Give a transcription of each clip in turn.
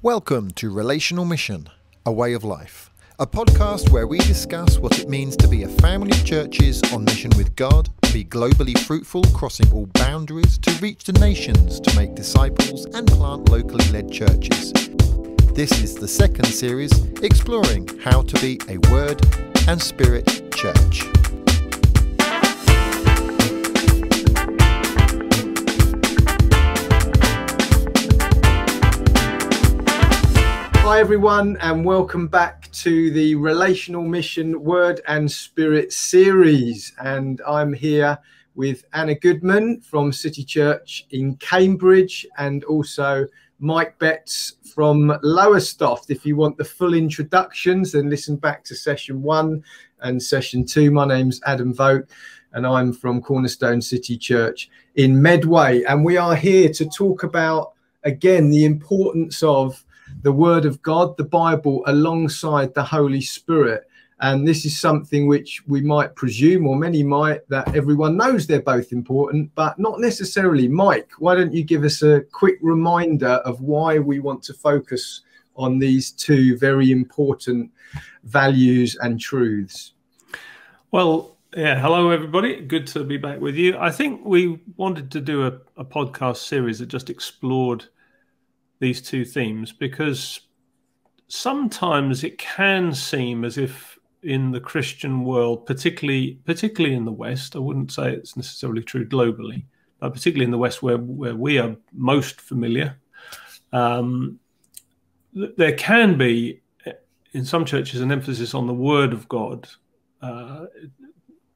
Welcome to Relational Mission, a way of life, a podcast where we discuss what it means to be a family of churches on mission with God, to be globally fruitful, crossing all boundaries, to reach the nations, to make disciples, and plant locally led churches. This is the second series exploring how to be a Word and Spirit church. Hi, everyone, and welcome back to the Relational Mission Word and Spirit series. And I'm here with Anna Goodman from City Church in Cambridge and also Mike Betts from Lowestoft. If you want the full introductions, then listen back to session one and session two. My name's Adam Voke, and I'm from Cornerstone City Church in Medway. And we are here to talk about, again, the importance of the Word of God, the Bible, alongside the Holy Spirit. And this is something which we might presume, or many might, that everyone knows they're both important, but not necessarily. Mike, why don't you give us a quick reminder of why we want to focus on these two very important values and truths? Well, yeah, hello everybody. Good to be back with you. I think we wanted to do a, a podcast series that just explored these two themes because sometimes it can seem as if in the Christian world, particularly particularly in the West, I wouldn't say it's necessarily true globally, but particularly in the West where where we are most familiar, um, there can be in some churches an emphasis on the Word of God. Uh,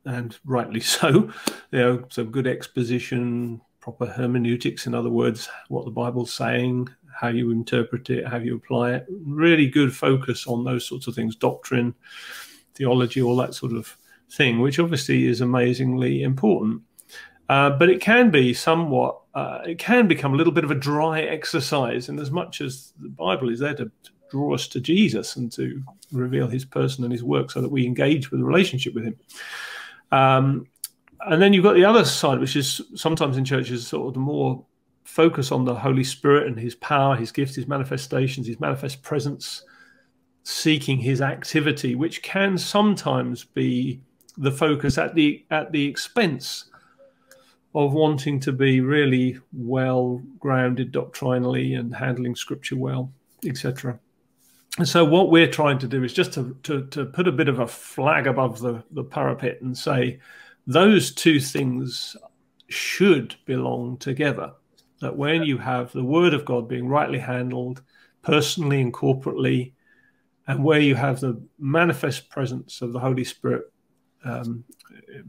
and rightly so, you know, so good exposition, proper hermeneutics, in other words, what the Bible's saying, how you interpret it, how you apply it. Really good focus on those sorts of things, doctrine, theology, all that sort of thing, which obviously is amazingly important. Uh, but it can be somewhat, uh, it can become a little bit of a dry exercise, in as much as the Bible is there to, to draw us to Jesus and to reveal his person and his work so that we engage with a relationship with him. Um, and then you've got the other side, which is sometimes in churches sort of the more focus on the Holy Spirit and his power, his gifts, his manifestations, his manifest presence, seeking his activity, which can sometimes be the focus at the at the expense of wanting to be really well grounded doctrinally and handling scripture well, etc. And so what we're trying to do is just to, to, to put a bit of a flag above the, the parapet and say those two things should belong together that when you have the word of God being rightly handled personally and corporately, and where you have the manifest presence of the Holy Spirit um,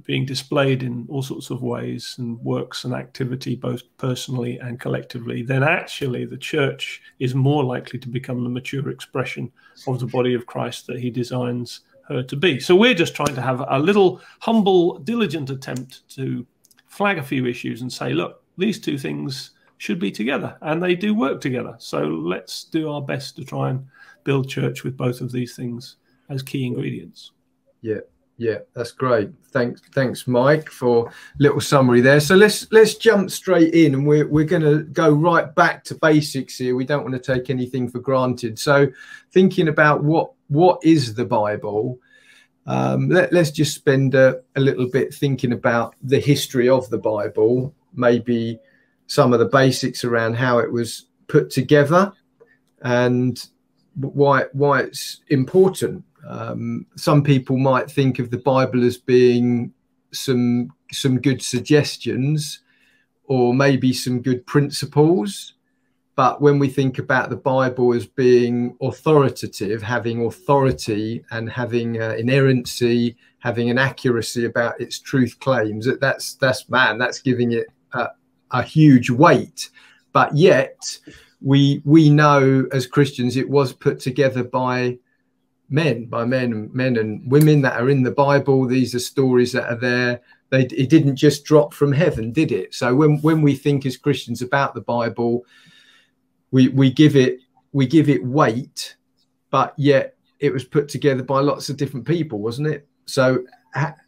being displayed in all sorts of ways and works and activity, both personally and collectively, then actually the church is more likely to become the mature expression of the body of Christ that he designs her to be. So we're just trying to have a little humble, diligent attempt to flag a few issues and say, look, these two things should be together and they do work together. So let's do our best to try and build church with both of these things as key ingredients. Yeah. Yeah, that's great. Thanks, thanks, Mike, for little summary there. So let's let's jump straight in, and we're we're going to go right back to basics here. We don't want to take anything for granted. So, thinking about what what is the Bible, um, let, us just spend a, a little bit thinking about the history of the Bible, maybe some of the basics around how it was put together and why why it's important. Um, some people might think of the Bible as being some some good suggestions or maybe some good principles. But when we think about the Bible as being authoritative, having authority and having uh, inerrancy, having an accuracy about its truth claims, that that's that's man, that's giving it uh, a huge weight, but yet we we know as Christians it was put together by men, by men and men and women that are in the Bible. These are stories that are there. They, it didn't just drop from heaven, did it? So when when we think as Christians about the Bible, we we give it we give it weight, but yet it was put together by lots of different people, wasn't it? So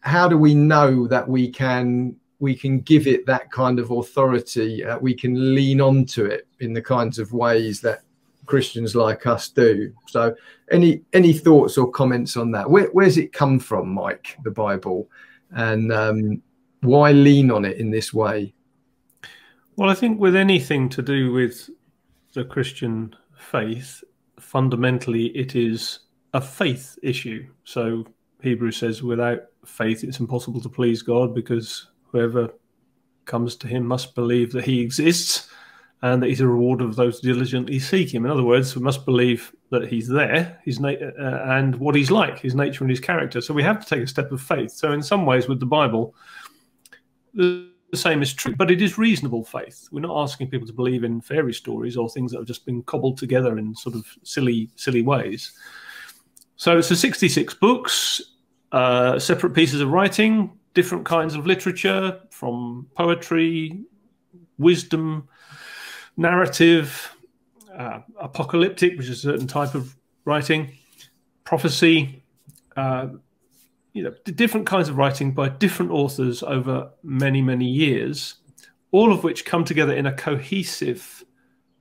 how do we know that we can we can give it that kind of authority? Uh, we can lean onto it in the kinds of ways that Christians like us do. So, any any thoughts or comments on that? Where, where's it come from, Mike? The Bible, and um, why lean on it in this way? Well, I think with anything to do with the Christian faith, fundamentally it is a faith issue. So Hebrews says, without faith, it's impossible to please God because whoever comes to him must believe that he exists and that he's a reward of those who diligently seek him. In other words, we must believe that he's there, his na- uh, and what he's like, his nature and his character. So we have to take a step of faith. So in some ways, with the Bible, the same is true, but it is reasonable faith. We're not asking people to believe in fairy stories or things that have just been cobbled together in sort of silly, silly ways. So it's a 66 books, uh, separate pieces of writing, different kinds of literature, from poetry, wisdom, narrative, uh, apocalyptic, which is a certain type of writing, prophecy, uh, you know, different kinds of writing by different authors over many, many years, all of which come together in a cohesive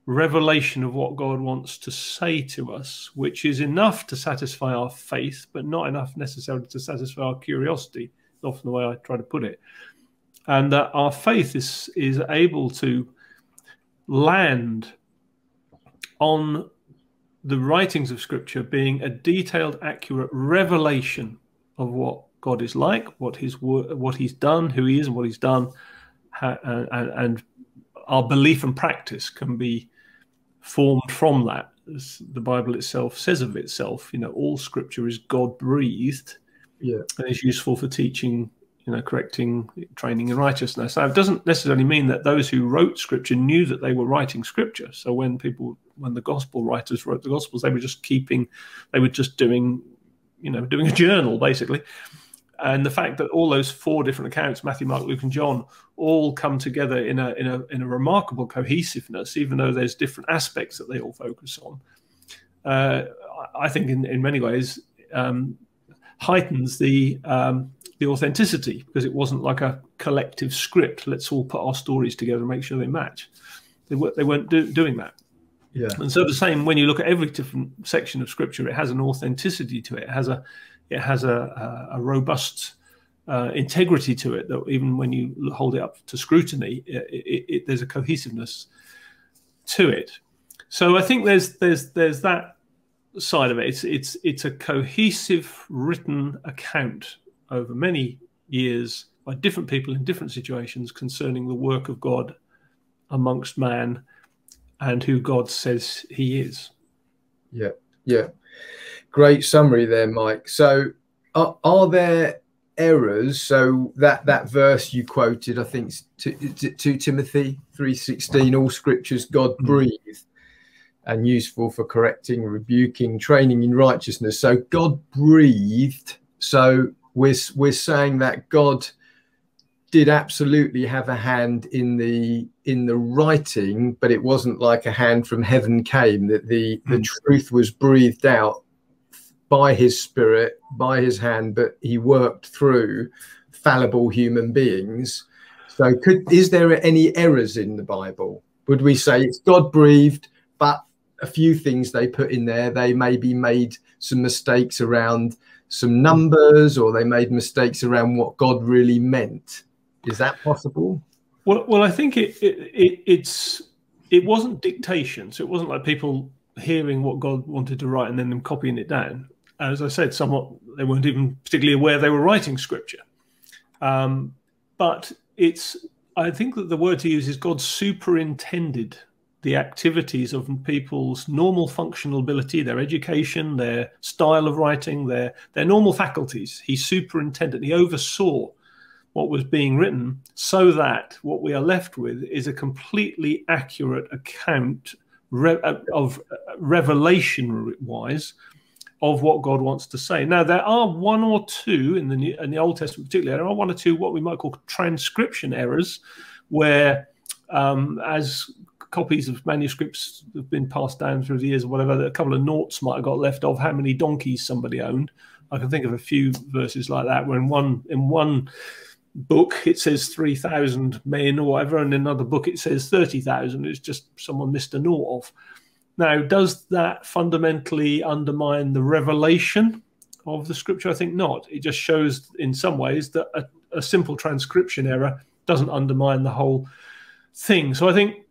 revelation of what God wants to say to us, which is enough to satisfy our faith, but not enough necessarily to satisfy our curiosity. Often the way I try to put it, and that our faith is is able to land on the writings of Scripture being a detailed, accurate revelation of what God is like, what His what He's done, who He is, and what He's done, and, and our belief and practice can be formed from that. As the Bible itself says of itself, you know, all Scripture is God breathed, yeah, and is useful for teaching, you know, correcting, training in righteousness. Now, it doesn't necessarily mean that those who wrote Scripture knew that they were writing Scripture. So when people, when the Gospel writers wrote the Gospels, they were just keeping, they were just doing, you know, doing a journal basically. And the fact that all those four different accounts, Matthew, Mark, Luke, and John, all come together in a in a in a remarkable cohesiveness, even though there's different aspects that they all focus on. Uh, I think in, in many ways um, heightens the um, the authenticity because it wasn't like a collective script. Let's all put our stories together and make sure they match. They, they weren't do, doing that. Yeah. And so the same when you look at every different section of scripture, it has an authenticity to it. It has a it has a, a, a robust uh, integrity to it that even when you hold it up to scrutiny, it, it, it, there's a cohesiveness to it. So I think there's there's there's that side of it. It's it's it's a cohesive written account over many years by different people in different situations concerning the work of God amongst man and who God says He is. Yeah, yeah, great summary there, Mike. So, are, are there errors? So that that verse you quoted, I think, to, to, to Timothy three sixteen, all scriptures God mm. breathed and useful for correcting, rebuking, training in righteousness. So God breathed. So we're we're saying that God did absolutely have a hand in the in the writing, but it wasn't like a hand from heaven came. That the the hmm. truth was breathed out by His Spirit, by His hand, but He worked through fallible human beings. So, could is there any errors in the Bible? Would we say it's God breathed, a few things they put in there. They maybe made some mistakes around some numbers, or they made mistakes around what God really meant. Is that possible? Well, well, I think it, it, it it's it wasn't dictation, so it wasn't like people hearing what God wanted to write and then them copying it down. As I said, somewhat they weren't even particularly aware they were writing scripture. Um, but it's I think that the word to use is God superintended the activities of people's normal functional ability, their education, their style of writing, their their normal faculties. He superintended, he oversaw what was being written so that what we are left with is a completely accurate account re of uh, revelation wise of what God wants to say. Now there are one or two in the New, in the Old Testament particularly there are one or two what we might call transcription errors where um, as copies of manuscripts have been passed down through the years or whatever. A couple of noughts might have got left of how many donkeys somebody owned, I can think of a few verses like that where in one in one book it says 3,000 men or whatever, and in another book it says 30,000. It's just someone missed a naught off. Now, does that fundamentally undermine the revelation of the scripture? I think not. It just shows in some ways that a, a simple transcription error doesn't undermine the whole thing. So I think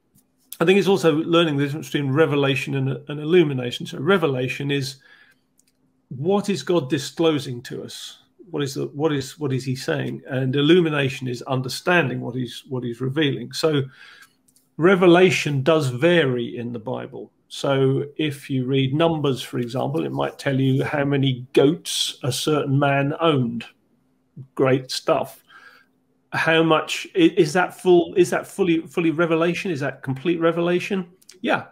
I think it's also learning the difference between revelation and, and illumination. So revelation is what is God disclosing to us? What is the, what is what is He saying? And illumination is understanding what He's what He's revealing. So revelation does vary in the Bible. So if you read Numbers, for example, it might tell you how many goats a certain man owned. Great stuff how much is that full is that fully fully revelation? Is that complete revelation? Yeah.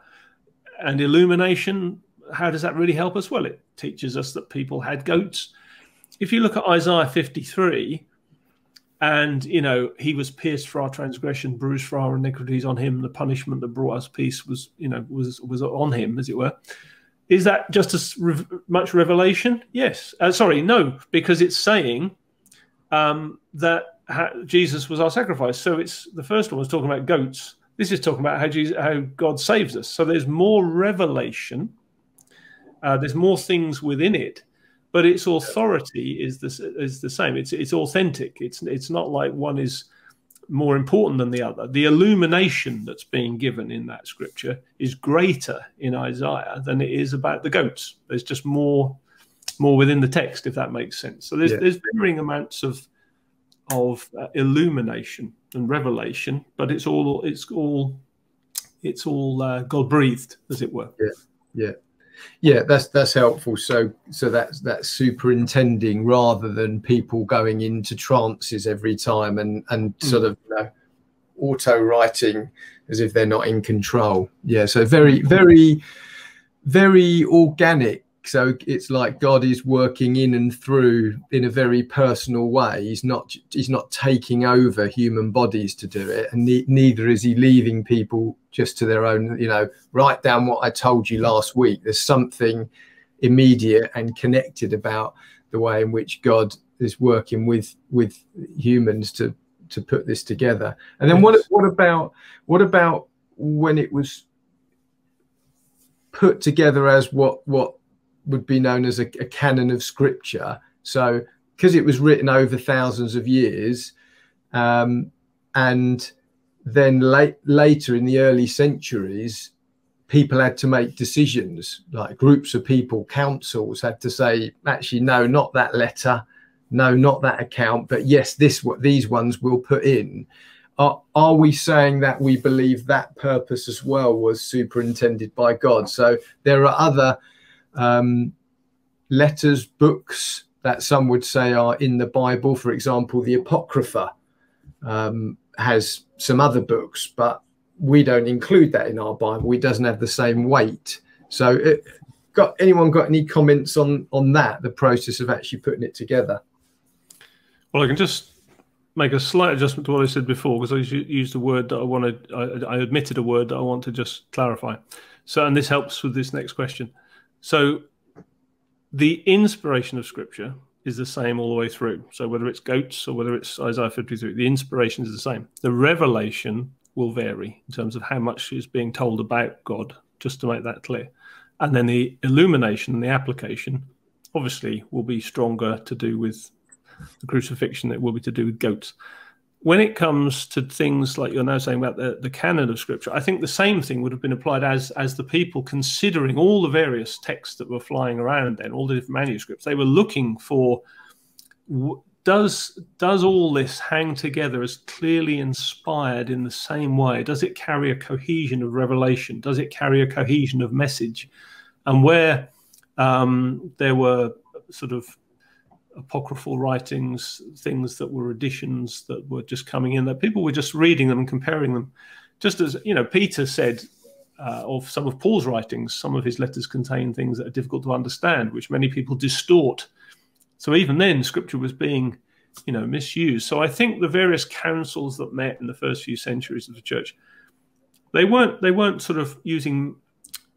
And illumination how does that really help us? Well it teaches us that people had goats. If you look at isaiah 53 and you know he was pierced for our transgression bruised for our iniquities. On him the punishment that brought us peace was you know was was on him as it were. Is that just as much revelation? Yes. Uh, sorry no because it's saying um, that Jesus was our sacrifice. So it's the first one was talking about goats. This is talking about how Jesus, how God saves us. So there's more revelation. Uh, there's more things within it, but its authority is the is the same. It's it's authentic. It's it's not like one is more important than the other. The illumination that's being given in that scripture is greater in Isaiah than it is about the goats. There's just more more within the text, if that makes sense. So there's yeah. there's varying amounts of of uh, illumination and revelation, but it's all it's all it's all uh, God breathed, as it were. Yeah, yeah, yeah. That's that's helpful. So so that's that's superintending rather than people going into trances every time and and mm. sort of you know, auto writing as if they're not in control. Yeah. So very very very organic so it's like god is working in and through in a very personal way. He's not he's not taking over human bodies to do it and ne- neither is he leaving people just to their own you know. Write down what i told you last week. There's something immediate and connected about the way in which god is working with with humans to to put this together. And then what what about what about when it was put together as what what would be known as a, a canon of scripture. So, because it was written over thousands of years, um, and then late, later in the early centuries, people had to make decisions, like groups of people, councils had to say, actually, no, not that letter, no, not that account, but yes, this what these ones will put in. Are, are we saying that we believe that purpose as well was superintended by God? So there are other um, letters, books that some would say are in the Bible. For example, the Apocrypha um, has some other books, but we don't include that in our Bible. It doesn't have the same weight. So, it, got anyone got any comments on on that? The process of actually putting it together. Well, I can just make a slight adjustment to what I said before because I used a word that I wanted. I, I admitted a word that I want to just clarify. So, and this helps with this next question. So the inspiration of scripture is the same all the way through. So whether it's goats or whether it's Isaiah 53, the inspiration is the same. The revelation will vary in terms of how much is being told about God, just to make that clear. And then the illumination and the application obviously will be stronger to do with the crucifixion that will be to do with goats when it comes to things like you're now saying about the, the canon of scripture, I think the same thing would have been applied as as the people considering all the various texts that were flying around then, all the different manuscripts. They were looking for does does all this hang together as clearly inspired in the same way? Does it carry a cohesion of revelation? Does it carry a cohesion of message? And where um, there were sort of apocryphal writings, things that were additions that were just coming in, that people were just reading them and comparing them. Just as, you know, Peter said uh, of some of Paul's writings, some of his letters contain things that are difficult to understand, which many people distort. So even then, scripture was being, you know, misused. So I think the various councils that met in the first few centuries of the church, they weren't they weren't sort of using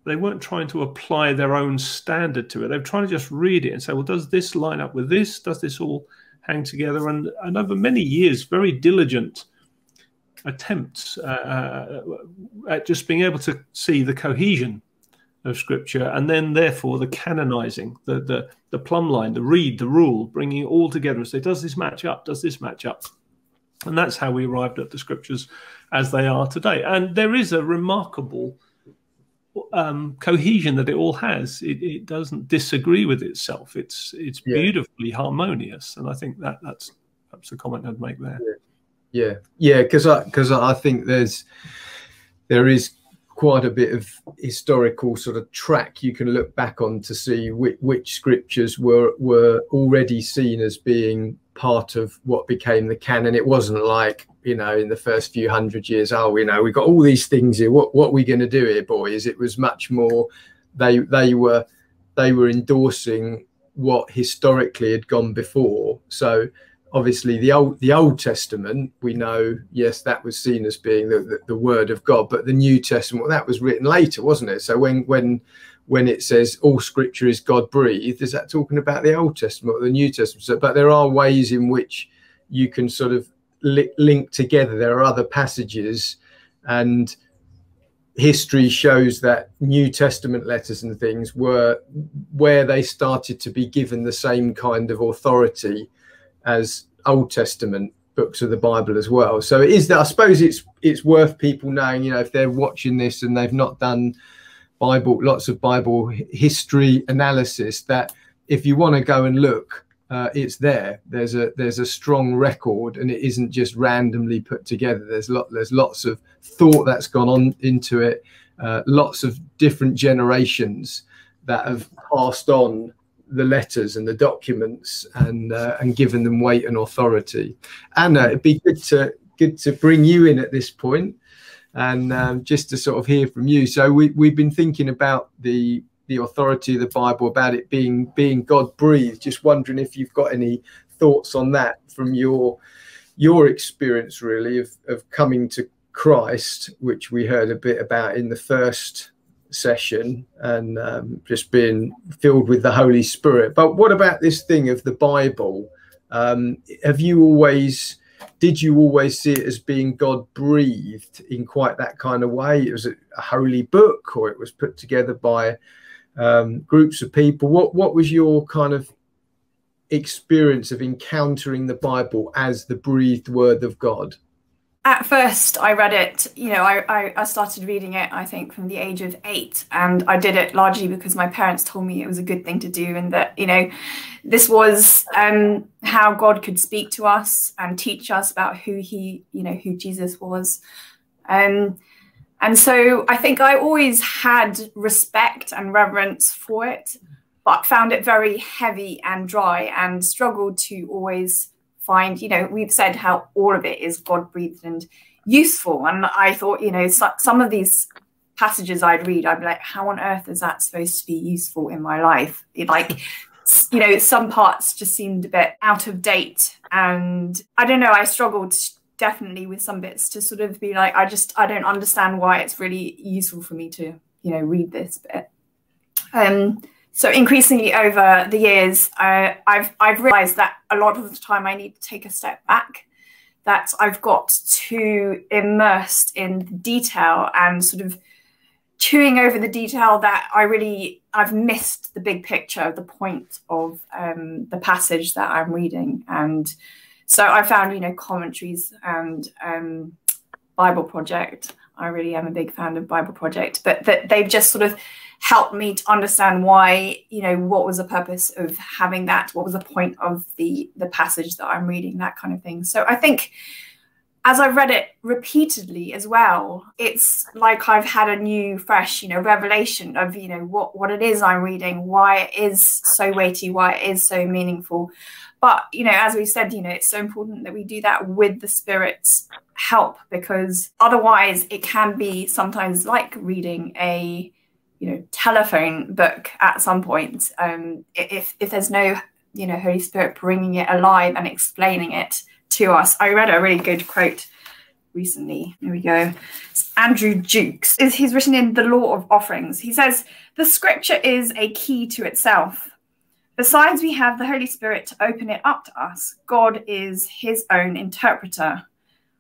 they weren't trying to apply their own standard to it. They were trying to just read it and say, well, does this line up with this? Does this all hang together? And, and over many years, very diligent attempts uh, uh, at just being able to see the cohesion of scripture and then therefore the canonizing the, the the plumb line the read the rule bringing it all together and say does this match up does this match up and that's how we arrived at the scriptures as they are today and there is a remarkable um, cohesion that it all has. It, it, doesn't disagree with itself. It's it's yeah. beautifully harmonious, and I think that that's perhaps a comment I'd make there. Yeah, yeah, because I because I think there's there is quite a bit of historical sort of track you can look back on to see which, which scriptures were were already seen as being part of what became the canon. It wasn't like you know, in the first few hundred years, oh, you know, we've got all these things here. What what are we going to do here, boys? It was much more. They they were they were endorsing what historically had gone before. So obviously the old the Old Testament, we know, yes, that was seen as being the, the, the word of God, but the New Testament, well, that was written later, wasn't it? So when when when it says all scripture is God breathed, is that talking about the Old Testament or the New Testament? So, but there are ways in which you can sort of li- linked together. There are other passages, and history shows that New Testament letters and things were where they started to be given the same kind of authority as Old Testament books of the Bible as well. So it is that I suppose it's it's worth people knowing, you know, if they're watching this and they've not done Bible, lots of Bible history analysis, that if you want to go and look uh, it's there. There's a there's a strong record, and it isn't just randomly put together. There's lot there's lots of thought that's gone on into it. Uh, lots of different generations that have passed on the letters and the documents and uh, and given them weight and authority. Anna, it'd be good to good to bring you in at this point and um, just to sort of hear from you. So we we've been thinking about the the authority of the Bible about it being being God breathed. Just wondering if you've got any thoughts on that from your your experience really of, of coming to Christ, which we heard a bit about in the first session, and um, just being filled with the Holy Spirit. But what about this thing of the Bible? Um, have you always did you always see it as being God breathed in quite that kind of way? It was a, holy book, or it was put together by um, groups of people. What what was your kind of experience of encountering the Bible as the breathed word of God? At first, I read it, you know, I, I, I, started reading it, I think, from the age of eight. And I did it largely because my parents told me it was a good thing to do and that, you know, this was um, how God could speak to us and teach us about who he, you know, who Jesus was. Um, and so I think I always had respect and reverence for it, but found it very heavy and dry and struggled to always find, you know, we've said how all of it is God breathed and useful. And I thought, you know, so, some of these passages I'd read, I'd be like, how on earth is that supposed to be useful in my life? Like, you know, some parts just seemed a bit out of date. And I don't know, I struggled definitely with some bits to sort of be like, I just I don't understand why it's really useful for me to you know read this bit. Um, so increasingly over the years, I've I've realised that a lot of the time I need to take a step back. That I've got too immersed in detail and sort of chewing over the detail that I really I've missed the big picture, the point of um, the passage that I'm reading, and so I found, you know, commentaries and um, Bible Project. I really am a big fan of Bible Project, but that they've just sort of helped me to understand why, you know, what was the purpose of having that, what was the point of the the passage that I'm reading, that kind of thing. So I think as I've read it repeatedly as well, it's like I've had a new, fresh, you know, revelation of, you know, what what it is I'm reading, why it is so weighty, why it is so meaningful. But, you know, as we said, you know, it's so important that we do that with the Spirit's help because otherwise it can be sometimes like reading a, you know, telephone book at some point. Um, if, if there's no, you know, Holy Spirit bringing it alive and explaining it to us. I read a really good quote recently. Here we go. It's Andrew Jukes. He's written in The Law of Offerings. He says, The scripture is a key to itself. Besides, we have the Holy Spirit to open it up to us. God is his own interpreter.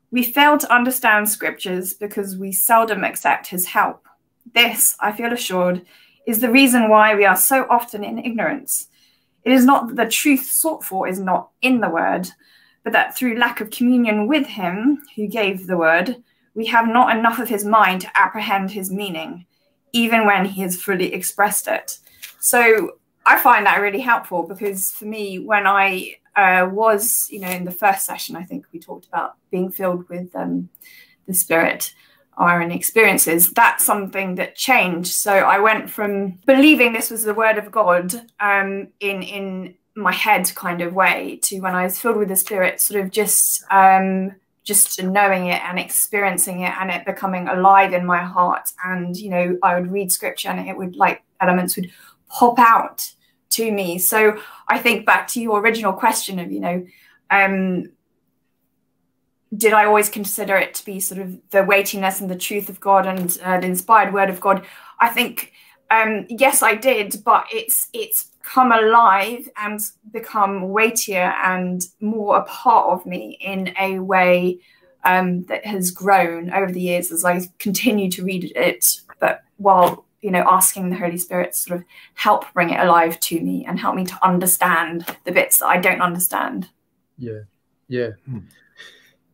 We fail to understand scriptures because we seldom accept his help. This, I feel assured, is the reason why we are so often in ignorance. It is not that the truth sought for is not in the word, but that through lack of communion with him who gave the word, we have not enough of his mind to apprehend his meaning, even when he has fully expressed it. So I find that really helpful because for me, when I uh, was, you know, in the first session, I think we talked about being filled with um, the Spirit, our own experiences. That's something that changed. So I went from believing this was the Word of God um, in in my head kind of way to when I was filled with the Spirit, sort of just um, just knowing it and experiencing it and it becoming alive in my heart. And you know, I would read Scripture and it would like elements would pop out to me. So I think back to your original question of, you know, um, did I always consider it to be sort of the weightiness and the truth of God and uh, the inspired word of God? I think um, yes, I did, but it's it's come alive and become weightier and more a part of me in a way um, that has grown over the years as I continue to read it, but while you know, asking the Holy Spirit to sort of help bring it alive to me and help me to understand the bits that I don't understand. Yeah, yeah, hmm.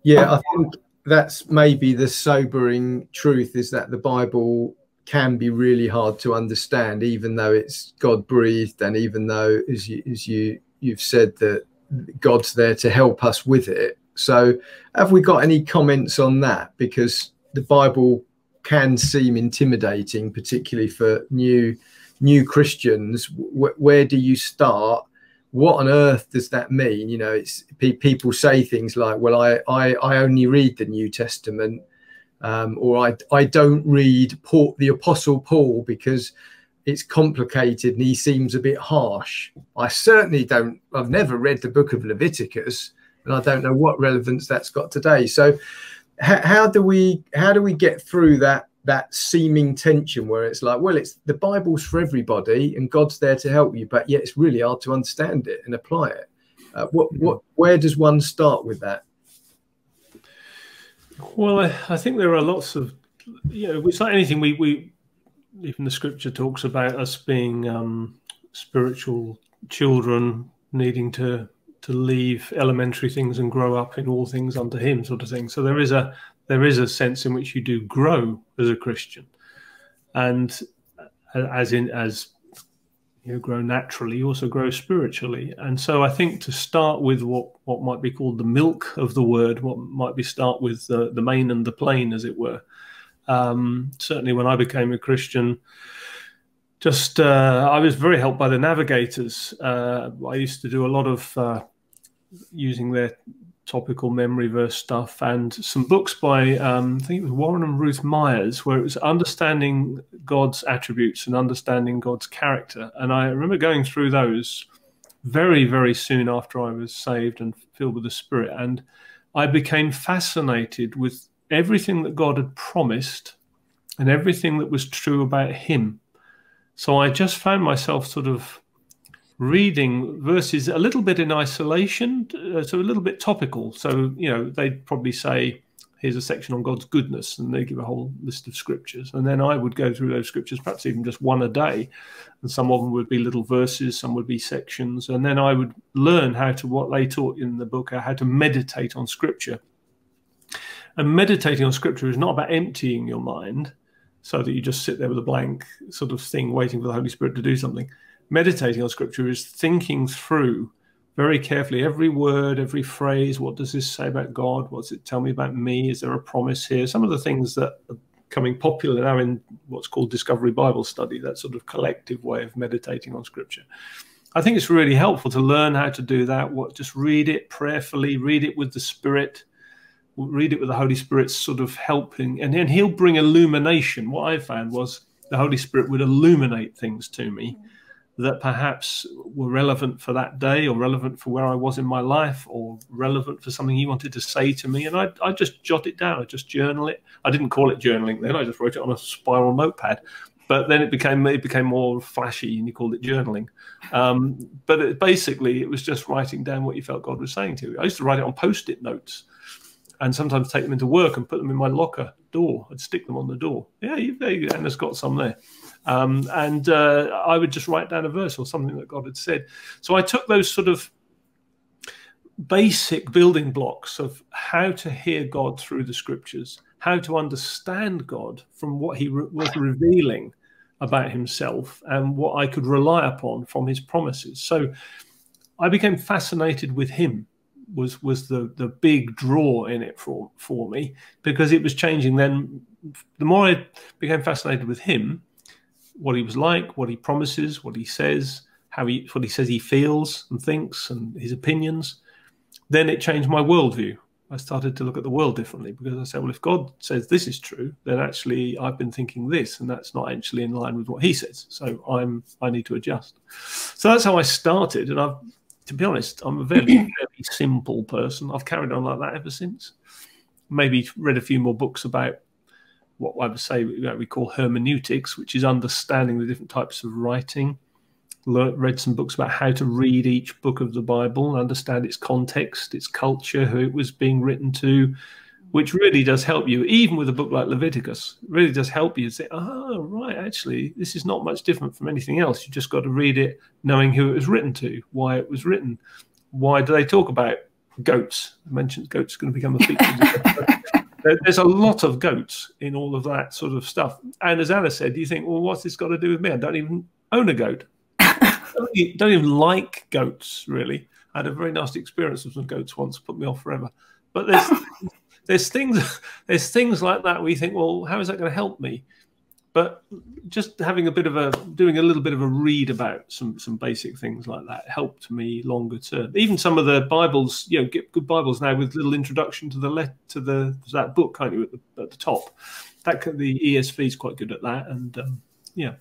Yeah. I think that's maybe the sobering truth is that the Bible can be really hard to understand, even though it's God breathed, and even though, as you as you you've said that God's there to help us with it. So, have we got any comments on that? Because the Bible can seem intimidating, particularly for new new Christians. W- where do you start? What on earth does that mean? You know, it's pe- people say things like, "Well, I I, I only read the New Testament," um, or "I I don't read Paul, the Apostle Paul because." it's complicated and he seems a bit harsh. I certainly don't, I've never read the book of Leviticus and I don't know what relevance that's got today. So how do we how do we get through that that seeming tension where it's like, well, it's the Bible's for everybody and God's there to help you, but yet it's really hard to understand it and apply it. Uh, what what where does one start with that? Well, I, I, think there are lots of you know, it's like anything we we even the scripture talks about us being um, spiritual children needing to to leave elementary things and grow up in all things unto him sort of thing so there is a there is a sense in which you do grow as a christian. And as in as you grow naturally you also grow spiritually. And so i think to start with what what might be called the milk of the word what might be start with the, the main and the plain as it were. Um, certainly when i became a christian just uh, I was very helped by the navigators. Uh, I used to do a lot of uh, using their topical memory verse stuff and some books by um, I think it was Warren and Ruth Myers where it was understanding God's attributes and understanding God's character. And I remember going through those very very soon after I was saved and filled with the spirit. And I became fascinated with everything that God had promised and everything that was true about him. So I just found myself sort of reading verses a little bit in isolation, uh, so a little bit topical. So, you know, they'd probably say, here's a section on God's goodness, and they give a whole list of scriptures. And then I would go through those scriptures, perhaps even just one a day. And some of them would be little verses, some would be sections. And then I would learn how to, what they taught in the book, how to meditate on scripture. And meditating on scripture is not about emptying your mind so that you just sit there with a blank sort of thing waiting for the Holy Spirit to do something meditating on scripture is thinking through very carefully every word, every phrase. What does this say about God? What does it tell me about me? Is there a promise here? Some of the things that are becoming popular now in what's called Discovery Bible Study, that sort of collective way of meditating on scripture. I think it's really helpful to learn how to do that. What just read it prayerfully, read it with the Spirit, read it with the Holy Spirit sort of helping, and then He'll bring illumination. What I found was the Holy Spirit would illuminate things to me that perhaps were relevant for that day or relevant for where I was in my life or relevant for something he wanted to say to me. And I, I just jot it down. I just journal it. I didn't call it journaling then. I just wrote it on a spiral notepad. But then it became it became more flashy, and you called it journaling. Um, but it, basically, it was just writing down what you felt God was saying to you. I used to write it on post-it notes, and sometimes take them into work and put them in my locker door. I'd stick them on the door. Yeah, you, there you go. Anna's got some there. Um, and uh, I would just write down a verse or something that God had said. So I took those sort of basic building blocks of how to hear God through the scriptures, how to understand God from what he re- was revealing about himself and what I could rely upon from his promises. So I became fascinated with him was was the the big draw in it for for me because it was changing then the more I became fascinated with him what he was like, what he promises, what he says, how he what he says he feels and thinks, and his opinions. Then it changed my worldview. I started to look at the world differently because I said, well, if God says this is true, then actually I've been thinking this, and that's not actually in line with what He says. So I'm I need to adjust. So that's how I started, and I've to be honest, I'm a very very simple person. I've carried on like that ever since. Maybe read a few more books about what I would say we call hermeneutics, which is understanding the different types of writing. read some books about how to read each book of the Bible, understand its context, its culture, who it was being written to, which really does help you. Even with a book like Leviticus, really does help you say, "Oh, right, actually, this is not much different from anything else. You just got to read it, knowing who it was written to, why it was written, why do they talk about goats? I mentioned goats are going to become a feature." there's a lot of goats in all of that sort of stuff. And as Anna said, you think, well, what's this got to do with me? I don't even own a goat. don't, even, don't even like goats, really. I had a very nasty experience with some goats once, put me off forever. But there's there's things there's things like that where you think, well, how is that going to help me? But just having a bit of a doing a little bit of a read about some some basic things like that helped me longer term. Even some of the bibles you know get good bibles now with little introduction to the let to the to that book can't you at the, at the top? That the esv is quite good at that and um, yeah.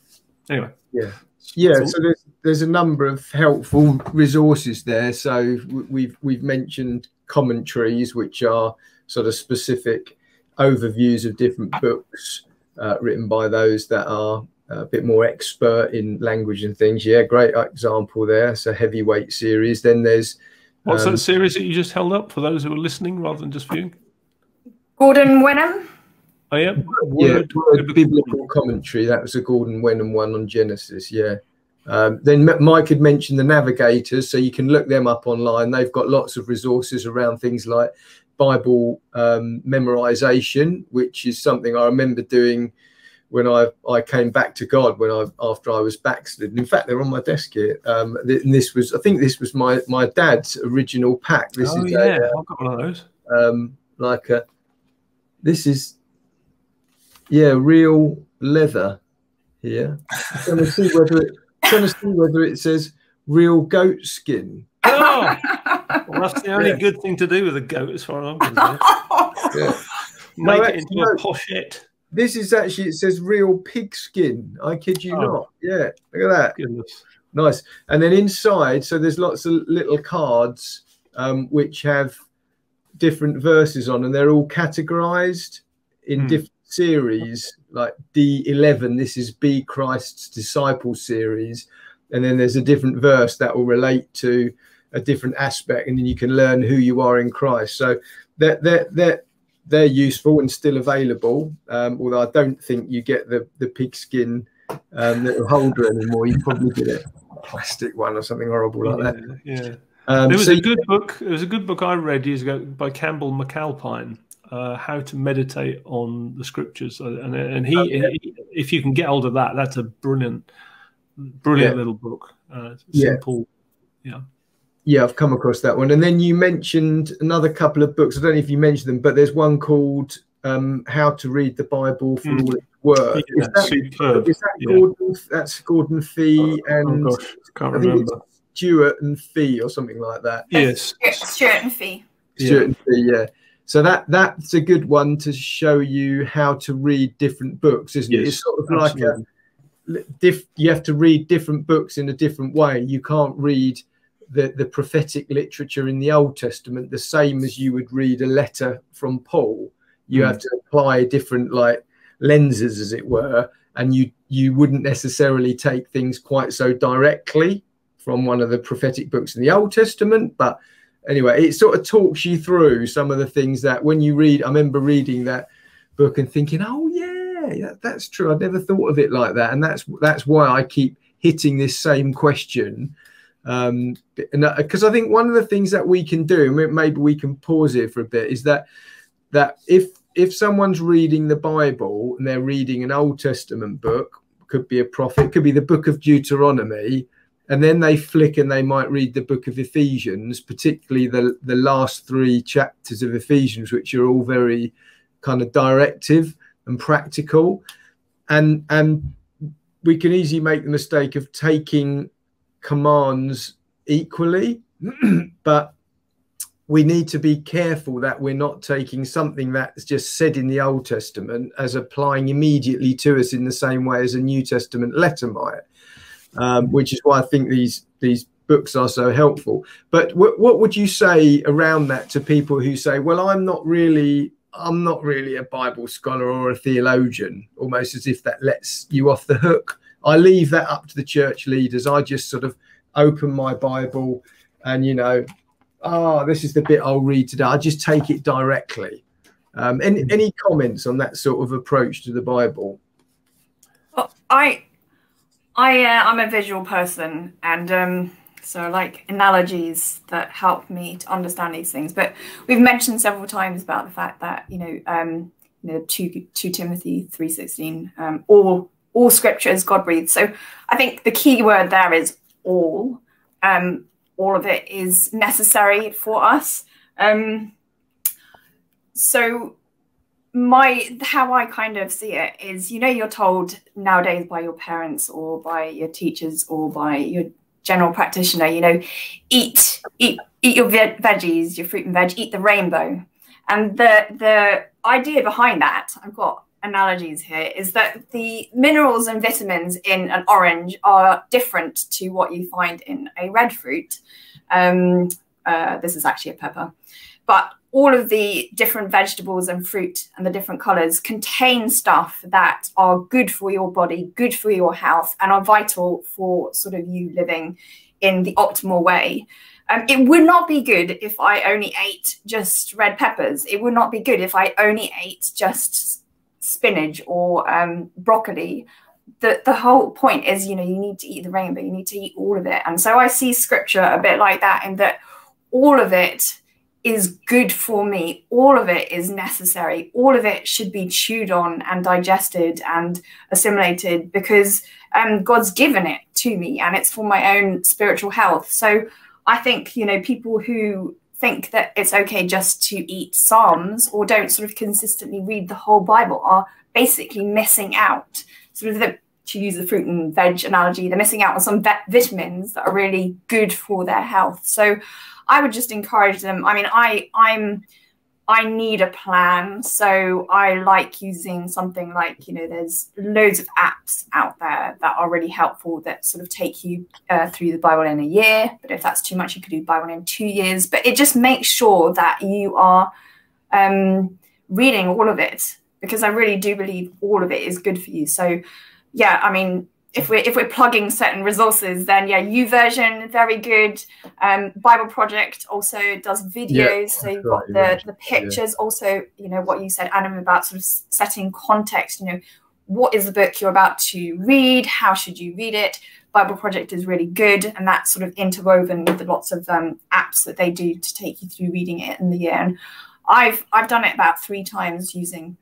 Anyway. Yeah. Yeah so there's there's a number of helpful resources there. So we've we've mentioned commentaries which are sort of specific overviews of different books uh, written by those that are a bit more expert in language and things. Yeah, great example there. It's a heavyweight series. Then there's what's um, that series that you just held up for those who are listening rather than just viewing? Gordon Wenham. Oh yeah, word, yeah, word biblical commentary. That was a Gordon Wenham one on Genesis. Yeah. Um, then Mike had mentioned the navigators, so you can look them up online. They've got lots of resources around things like Bible um, memorization, which is something I remember doing when I I came back to God when I after I was backslidden. In fact, they're on my desk here. Um, and this was I think this was my my dad's original pack. This oh, is yeah, a, I've got one of those. Um, like a this is yeah real leather here. trying to see whether it trying to see whether it says real goat skin. Oh. Well, that's the only yeah. good thing to do with a goat, as far as I'm concerned. yeah. Make no, it into no, a pochette. This is actually it says real pig skin. I kid you oh. not. Yeah, look at that. Goodness. Nice. And then inside, so there's lots of little cards um, which have different verses on, and they're all categorized in hmm. different series. Like D11, this is Be Christ's Disciple series, and then there's a different verse that will relate to a different aspect, and then you can learn who you are in Christ. So they're they're they're, they're useful and still available. Um, although I don't think you get the the pigskin um, little holder anymore. You probably get a plastic one or something horrible like yeah, that. Yeah. Um, was so a good book. It was a good book I read years ago by Campbell McAlpine. Uh, how to meditate on the scriptures, uh, and and he, he, if you can get hold of that, that's a brilliant, brilliant yeah. little book. Uh, simple, yeah. Yeah. Yeah, I've come across that one. And then you mentioned another couple of books. I don't know if you mentioned them, but there's one called um, How to Read the Bible for mm. All Its Worth. Yeah, is that, superb. Is that yeah. Gordon? That's Gordon Fee oh, and oh gosh, can't remember. Stuart and Fee or something like that. Yes, Stuart and Fee. Stuart yeah. and Fee, yeah. So that that's a good one to show you how to read different books, isn't yes, it? It's sort of absolutely. like a diff, you have to read different books in a different way. You can't read the, the prophetic literature in the Old Testament the same as you would read a letter from Paul. You mm. have to apply different like lenses, as it were, and you you wouldn't necessarily take things quite so directly from one of the prophetic books in the Old Testament, but anyway, it sort of talks you through some of the things that when you read, I remember reading that book and thinking, oh yeah, that's true. I'd never thought of it like that, and that's that's why I keep hitting this same question um because i think one of the things that we can do and maybe we can pause here for a bit is that that if if someone's reading the bible and they're reading an old testament book could be a prophet could be the book of deuteronomy and then they flick and they might read the book of ephesians particularly the the last three chapters of ephesians which are all very kind of directive and practical. And and we can easily make the mistake of taking commands equally, but we need to be careful that we're not taking something that's just said in the Old Testament as applying immediately to us in the same way as a New Testament letter might, um, which is why I think these these books are so helpful. But what would you say around that to people who say, "Well, I'm not really." I'm not really a Bible scholar or a theologian, almost as if that lets you off the hook I leave that up to the church leaders. I just sort of open my Bible and, you know, ah, oh, this is the bit I'll read today. I just take it directly. Um, any, mm. any comments on that sort of approach to the Bible? Well, I, I, uh, I'm a visual person, and um, so like analogies that help me to understand these things. But we've mentioned several times about the fact that you know, um, you know, two, two Timothy three sixteen, um, all all scripture is God breathed. So I think the key word there is all. Um, all of it is necessary for us. Um, so my how I kind of see it is, you know, you're told nowadays by your parents or by your teachers or by your general practitioner, you know, eat eat eat your ve veggies, your fruit and veg, eat the rainbow. And the the idea behind that, I've got analogies here is that the minerals and vitamins in an orange are different to what you find in a red fruit. Um, uh, this is actually a pepper, but all of the different vegetables and fruit and the different colors contain stuff that are good for your body, good for your health, and are vital for sort of you living in the optimal way. Um, it would not be good if I only ate just red peppers. It would not be good if I only ate just spinach or um, broccoli the the whole point is you know you need to eat the rainbow you need to eat all of it. And so i see scripture a bit like that in that all of it is good for me all of it is necessary all of it should be chewed on and digested and assimilated because um, god's given it to me and it's for my own spiritual health. So i think you know people who think that it's okay just to eat Psalms or don't sort of consistently read the whole Bible are basically missing out. Sort of the, to use the fruit and veg analogy, they're missing out on some vitamins that are really good for their health. So I would just encourage them. I mean, I I'm I need a plan. So I like using something like, you know, there's loads of apps out there that are really helpful that sort of take you uh, through the Bible in a year. But if that's too much, you could do Bible in two years. But it just makes sure that you are um, reading all of it because I really do believe all of it is good for you. So, yeah, I mean, if we're if we're plugging certain resources, then yeah, YouVersion very good. Um, Bible Project also does videos, yeah, so you've got the the pictures. Yeah. Also, you know what you said, Adam, about sort of setting context. You know, what is the book you're about to read? How should you read it? Bible Project is really good, and that's sort of interwoven with the lots of um, apps that they do to take you through reading it in the year. And I've I've done it about three times using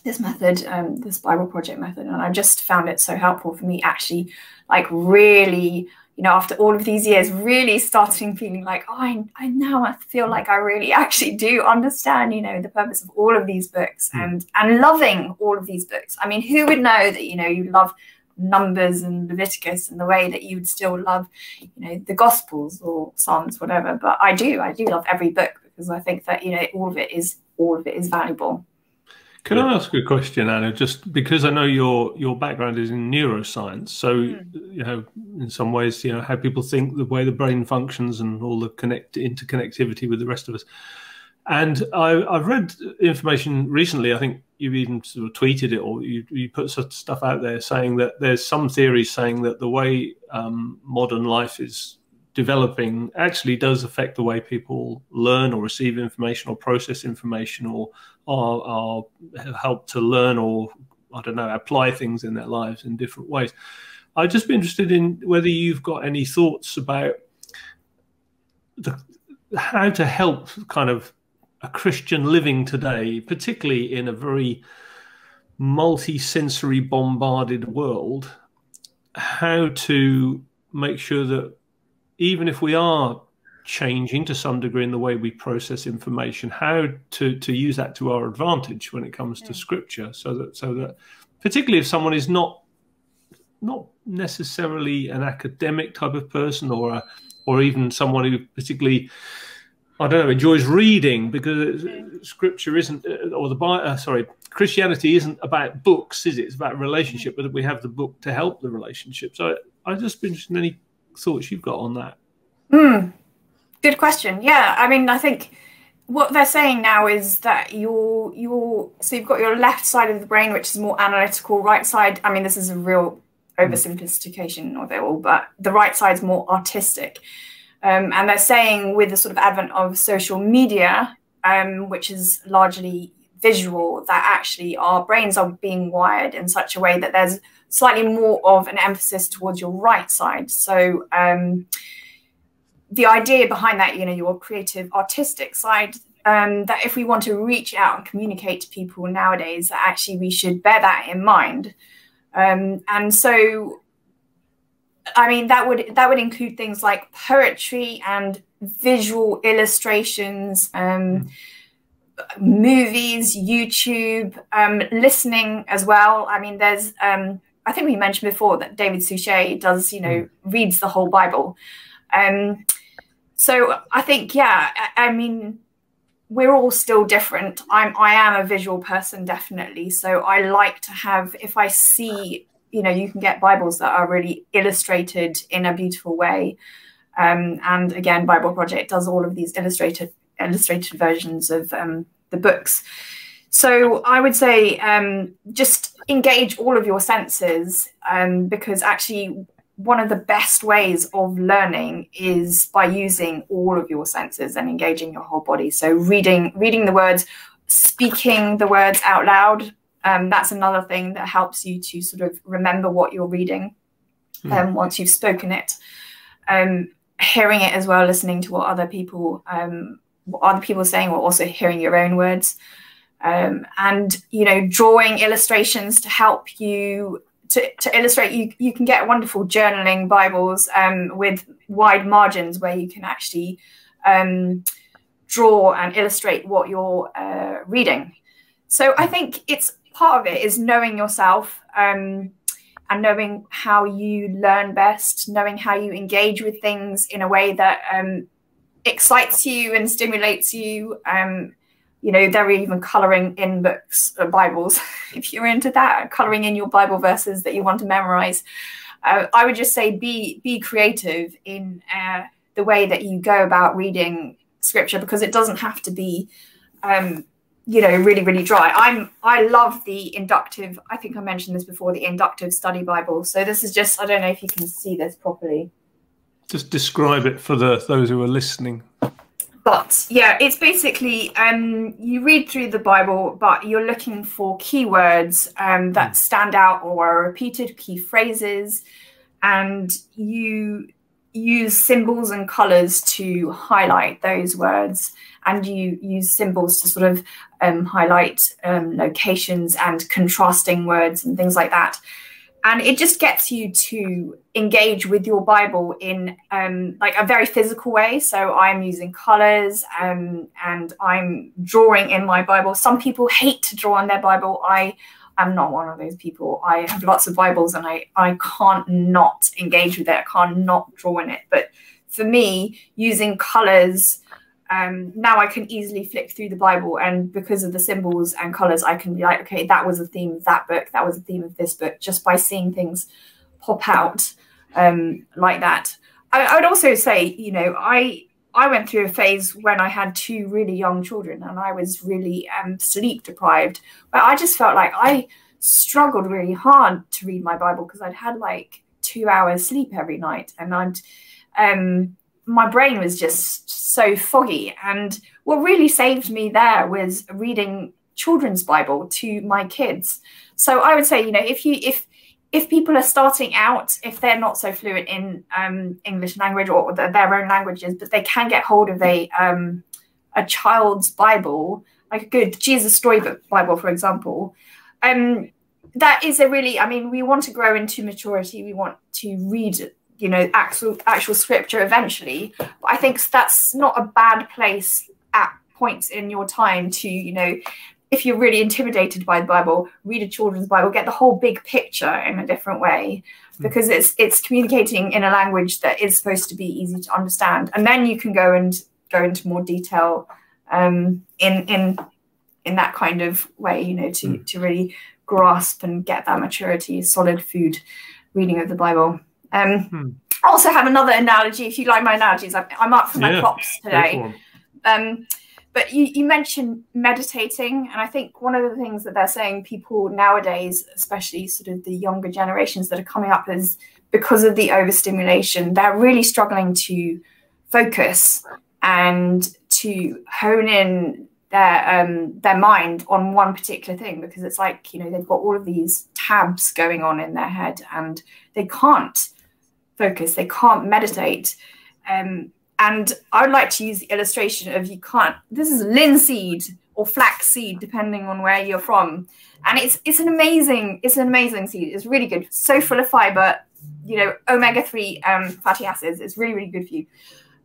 this method, um, this Bible project method, and I just found it so helpful for me actually, like really, you know, after all of these years, really starting feeling like, oh, I, I now I feel like I really actually do understand, you know, the purpose of all of these books mm. and and loving all of these books. I mean, who would know that you know you love Numbers and Leviticus and the way that you would still love, you know, the Gospels or Psalms, whatever. But I do, I do love every book because I think that you know all of it is all of it is valuable. Can I ask a question, Anna? Just because I know your your background is in neuroscience, so mm. you know, in some ways, you know, how people think, the way the brain functions, and all the connect interconnectivity with the rest of us. And I, have read information recently. I think you've even sort of tweeted it, or you, you put stuff out there saying that there's some theories saying that the way um, modern life is developing actually does affect the way people learn or receive information or process information or are, are help to learn or I don't know apply things in their lives in different ways. I'd just be interested in whether you've got any thoughts about the, how to help kind of a Christian living today, particularly in a very multi-sensory bombarded world, how to make sure that even if we are changing to some degree in the way we process information, how to, to use that to our advantage when it comes to scripture, so that so that particularly if someone is not not necessarily an academic type of person or a, or even someone who particularly I don't know enjoys reading because scripture isn't or the uh, sorry Christianity isn't about books is it? It's about relationship but we have the book to help the relationship. So I, I'd just be interested in any thoughts you've got on that? Mm, good question. Yeah, I mean, I think what they're saying now is that your your so you've got your left side of the brain, which is more analytical. Right side, I mean, this is a real oversimplification of it all, but the right side is more artistic. Um, and they're saying with the sort of advent of social media, um, which is largely visual, that actually our brains are being wired in such a way that there's slightly more of an emphasis towards your right side. So um, the idea behind that, you know, your creative, artistic side, um, that if we want to reach out and communicate to people nowadays, that actually we should bear that in mind. Um, and so, I mean, that would that would include things like poetry and visual illustrations. Um, mm movies, YouTube, um, listening as well. I mean, there's um, I think we mentioned before that David Suchet does, you know, mm. reads the whole Bible. Um, so I think, yeah, I, I, mean, we're all still different. I'm, I am a visual person, definitely. So I like to have, if I see, you know, you can get Bibles that are really illustrated in a beautiful way. Um, and again, Bible Project does all of these illustrated illustrated versions of um, the books. So I would say um, just engage all of your senses um, because actually one of the best ways of learning is by using all of your senses and engaging your whole body. So reading, reading the words, speaking the words out loud. Um, that's another thing that helps you to sort of remember what you're reading mm. um, once you've spoken it. Um, hearing it as well, listening to what other people, um, what other people are saying, or also hearing your own words um, and you know drawing illustrations to help you to, to illustrate you you can get wonderful journaling bibles um, with wide margins where you can actually um, draw and illustrate what you're uh, reading. So i think it's part of it is knowing yourself um, and knowing how you learn best knowing how you engage with things in a way that um, excites you and stimulates you um, you know they're even coloring in books uh, bibles if you're into that coloring in your bible verses that you want to memorize. Uh, i would just say be be creative in uh, the way that you go about reading scripture because it doesn't have to be um, you know really really dry. I'm i love the inductive i think i mentioned this before the inductive study bible. So this is just i don't know if you can see this properly. Just describe it for the those who are listening but yeah, it's basically um, you read through the Bible, but you're looking for keywords um, that hmm. stand out or are repeated key phrases, and you use symbols and colors to highlight those words, and you use symbols to sort of um, highlight um, locations and contrasting words and things like that and it just gets you to engage with your bible in um, like a very physical way. So i'm using colors um, and i'm drawing in my bible. Some people hate to draw on their bible. I am not one of those people. I have lots of bibles and i i can't not engage with it. I can't not draw in it. But for me using colors um, now I can easily flick through the Bible, and because of the symbols and colors, I can be like, okay, that was a theme of that book, that was a theme of this book, just by seeing things pop out um, like that. I, I would also say, you know, I I went through a phase when I had two really young children, and I was really um, sleep deprived. But I just felt like I struggled really hard to read my Bible because I'd had like two hours sleep every night, and I'd um, my brain was just so foggy. And what really saved me there was reading children's Bible to my kids. So I would say, you know, if you if if people are starting out, if they're not so fluent in um, English language or their own languages, but they can get hold of a um, a child's Bible, like a good Jesus storybook Bible, for example, um, that is a really. I mean, we want to grow into maturity. We want to read you know actual actual scripture eventually but i think that's not a bad place at points in your time to you know if you're really intimidated by the bible read a children's bible get the whole big picture in a different way hmm. because it's it's communicating in a language that is supposed to be easy to understand and then you can go and go into more detail um, in in in that kind of way you know to mm. to really grasp and get that maturity solid food reading of the bible um, hmm. I also have another analogy. If you like my analogies, I'm, I'm up for my yeah, props today. Um, but you, you mentioned meditating, and I think one of the things that they're saying people nowadays, especially sort of the younger generations that are coming up, is because of the overstimulation, they're really struggling to focus and to hone in their um, their mind on one particular thing because it's like you know they've got all of these tabs going on in their head and they can't focus, they can't meditate. Um, and I would like to use the illustration of you can't, this is linseed or flaxseed, depending on where you're from. And it's it's an amazing, it's an amazing seed. It's really good. So full of fiber, you know, omega-3 um, fatty acids. It's really, really good for you.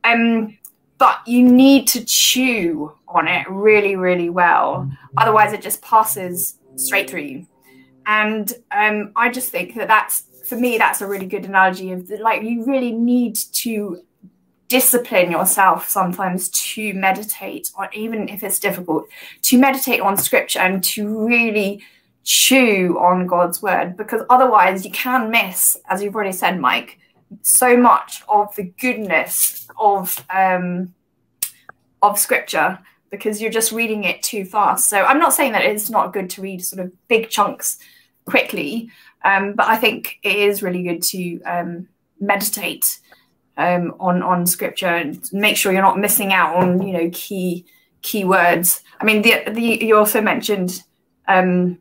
Um, but you need to chew on it really, really well. Otherwise, it just passes straight through you. And um, I just think that that's for me, that's a really good analogy of the, like you really need to discipline yourself sometimes to meditate on even if it's difficult to meditate on scripture and to really chew on god's word because otherwise you can miss as you've already said mike so much of the goodness of um of scripture because you're just reading it too fast. So i'm not saying that it's not good to read sort of big chunks quickly um, but I think it is really good to um, meditate um, on on scripture and make sure you're not missing out on you know key key words. I mean, the, the you also mentioned um,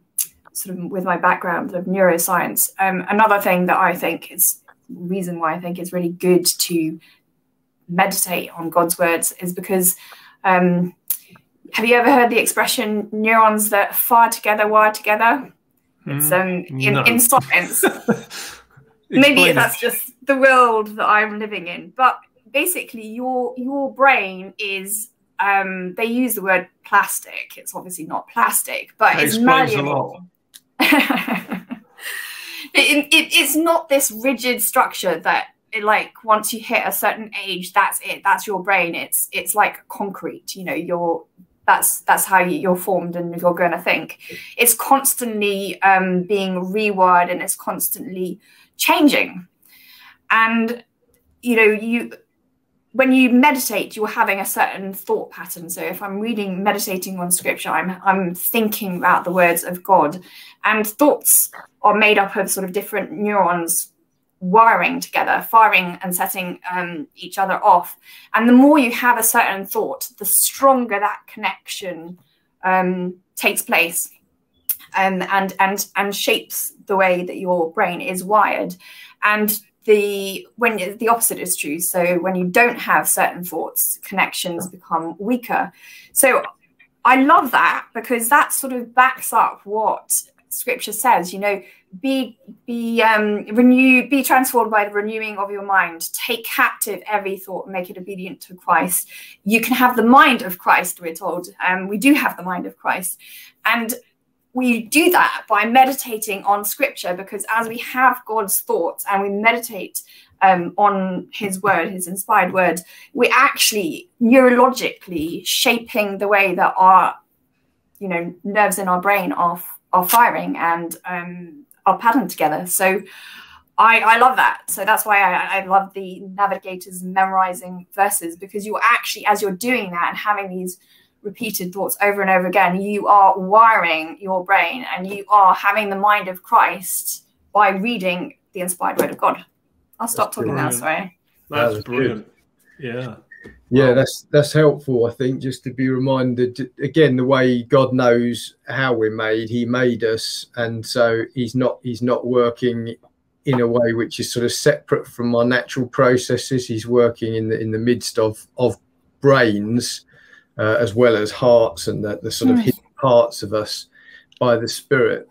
sort of with my background of neuroscience. Um, another thing that I think is reason why I think it's really good to meditate on God's words is because um, have you ever heard the expression neurons that fire together wire together? It's hmm. um in, no. in science. Maybe that's just the world that I'm living in. But basically your your brain is um they use the word plastic. It's obviously not plastic, but that it's malleable. it, it, it's not this rigid structure that like once you hit a certain age that's it that's your brain it's it's like concrete you know your that's that's how you're formed and you're going to think. It's constantly um, being rewired and it's constantly changing. And you know you when you meditate you're having a certain thought pattern. So if i'm reading meditating on scripture i'm i'm thinking about the words of god. And thoughts are made up of sort of different neurons wiring together, firing and setting um, each other off. And the more you have a certain thought, the stronger that connection um, takes place um, and and and shapes the way that your brain is wired. And the when the opposite is true. So when you don't have certain thoughts, connections become weaker. So I love that because that sort of backs up what scripture says. You know, be be um renew be transformed by the renewing of your mind. Take captive every thought make it obedient to christ. You can have the mind of christ we're told. Um we do have the mind of christ. And we do that by meditating on scripture because as we have god's thoughts and we meditate um, on his word, his inspired word, we're actually neurologically shaping the way that our, you know, nerves in our brain are are firing and um, are patterned together. So I, I love that. So that's why I, I love the navigators memorizing verses because you're actually, as you're doing that and having these repeated thoughts over and over again, you are wiring your brain and you are having the mind of Christ by reading the inspired word of God. I'll stop that's talking brilliant. now. Sorry. That's that brilliant. Good. Yeah. Yeah, that's that's helpful. I think just to be reminded again the way God knows how we're made. He made us, and so He's not He's not working in a way which is sort of separate from our natural processes. He's working in the in the midst of of brains uh, as well as hearts and the, the sort of hidden parts of us by the Spirit.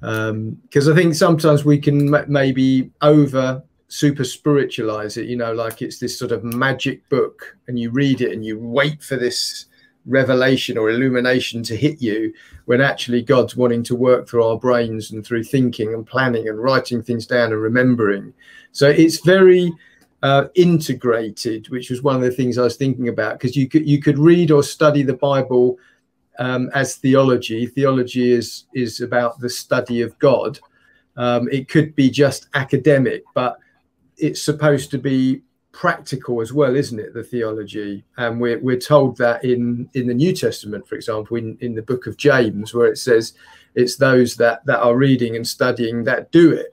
Because um, I think sometimes we can maybe over super spiritualize it, you know, like it's this sort of magic book, and you read it and you wait for this revelation or illumination to hit you when actually God's wanting to work through our brains and through thinking and planning and writing things down and remembering. So it's very uh, integrated, which was one of the things I was thinking about because you could you could read or study the Bible um, as theology. Theology is is about the study of God. Um, it could be just academic, but it's supposed to be practical as well, isn't it? The theology, and we're we're told that in in the New Testament, for example, in in the book of James, where it says it's those that that are reading and studying that do it,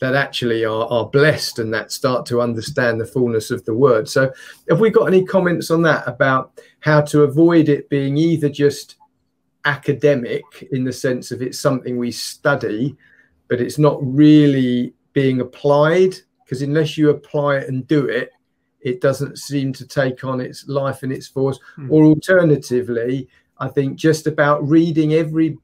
that actually are are blessed and that start to understand the fullness of the word. So, have we got any comments on that about how to avoid it being either just academic in the sense of it's something we study, but it's not really being applied because unless you apply it and do it, it doesn't seem to take on its life and its force. Mm. Or alternatively, I think just about reading every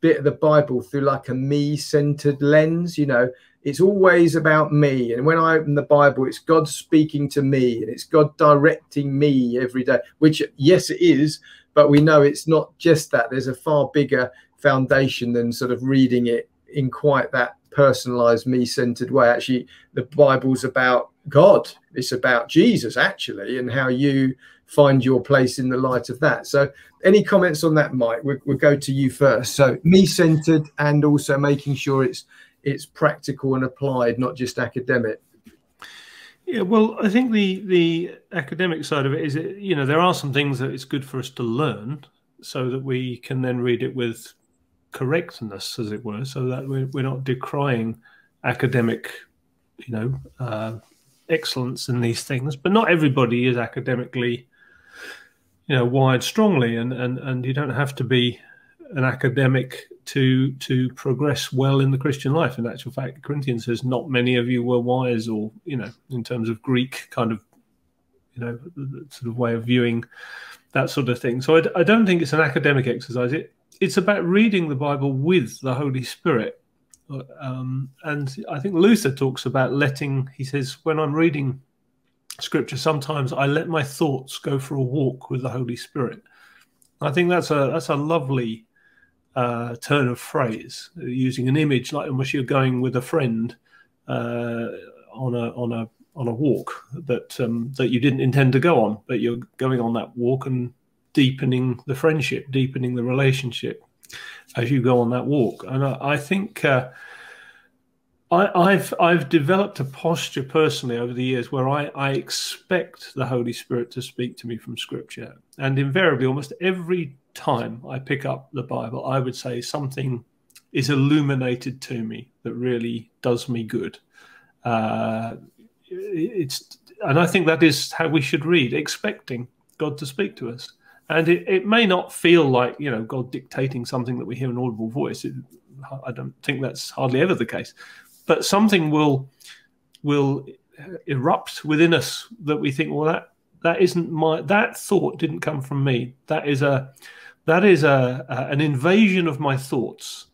bit of the Bible through like a me centered lens, you know, it's always about me. And when I open the Bible, it's God speaking to me and it's God directing me every day, which, yes, it is, but we know it's not just that. There's a far bigger foundation than sort of reading it in quite that personalized, me centered way. Actually, the Bible's about God, it's about Jesus, actually, and how you find your place in the light of that. So, any comments on that, Mike? We'll, we'll go to you first. So, me centered and also making sure it's it's practical and applied, not just academic. Yeah, well, I think the the academic side of it is, you know, there are some things that it's good for us to learn so that we can then read it with correctness, as it were, so that we're, we're not decrying academic, you know, uh, excellence in these things. But not everybody is academically, you know, wired strongly, and and and you don't have to be an academic to to progress well in the Christian life. In actual fact, Corinthians says not many of you were wise, or you know, in terms of Greek kind of, you know, sort of way of viewing that sort of thing. So I, I don't think it's an academic exercise. It it's about reading the Bible with the Holy Spirit. Um, and I think Luther talks about letting, he says, when I'm reading scripture, sometimes I let my thoughts go for a walk with the Holy Spirit. I think that's a that's a lovely uh, turn of phrase, using an image like which you're going with a friend uh, on a on a on a walk that um, that you didn't intend to go on, but you're going on that walk and deepening the friendship, deepening the relationship as you go on that walk. And I, I think uh, I, have I've developed a posture personally over the years where I, I expect the Holy Spirit to speak to me from Scripture, and invariably, almost every time I pick up the Bible, I would say something is illuminated to me that really does me good. Uh, it's and I think that is how we should read, expecting God to speak to us. And it, it may not feel like, you know, God dictating something that we hear an audible voice. It, I don't think that's hardly ever the case. But something will will erupt within us that we think, well, that that isn't my that thought didn't come from me. That is a that is a, a an invasion of my thoughts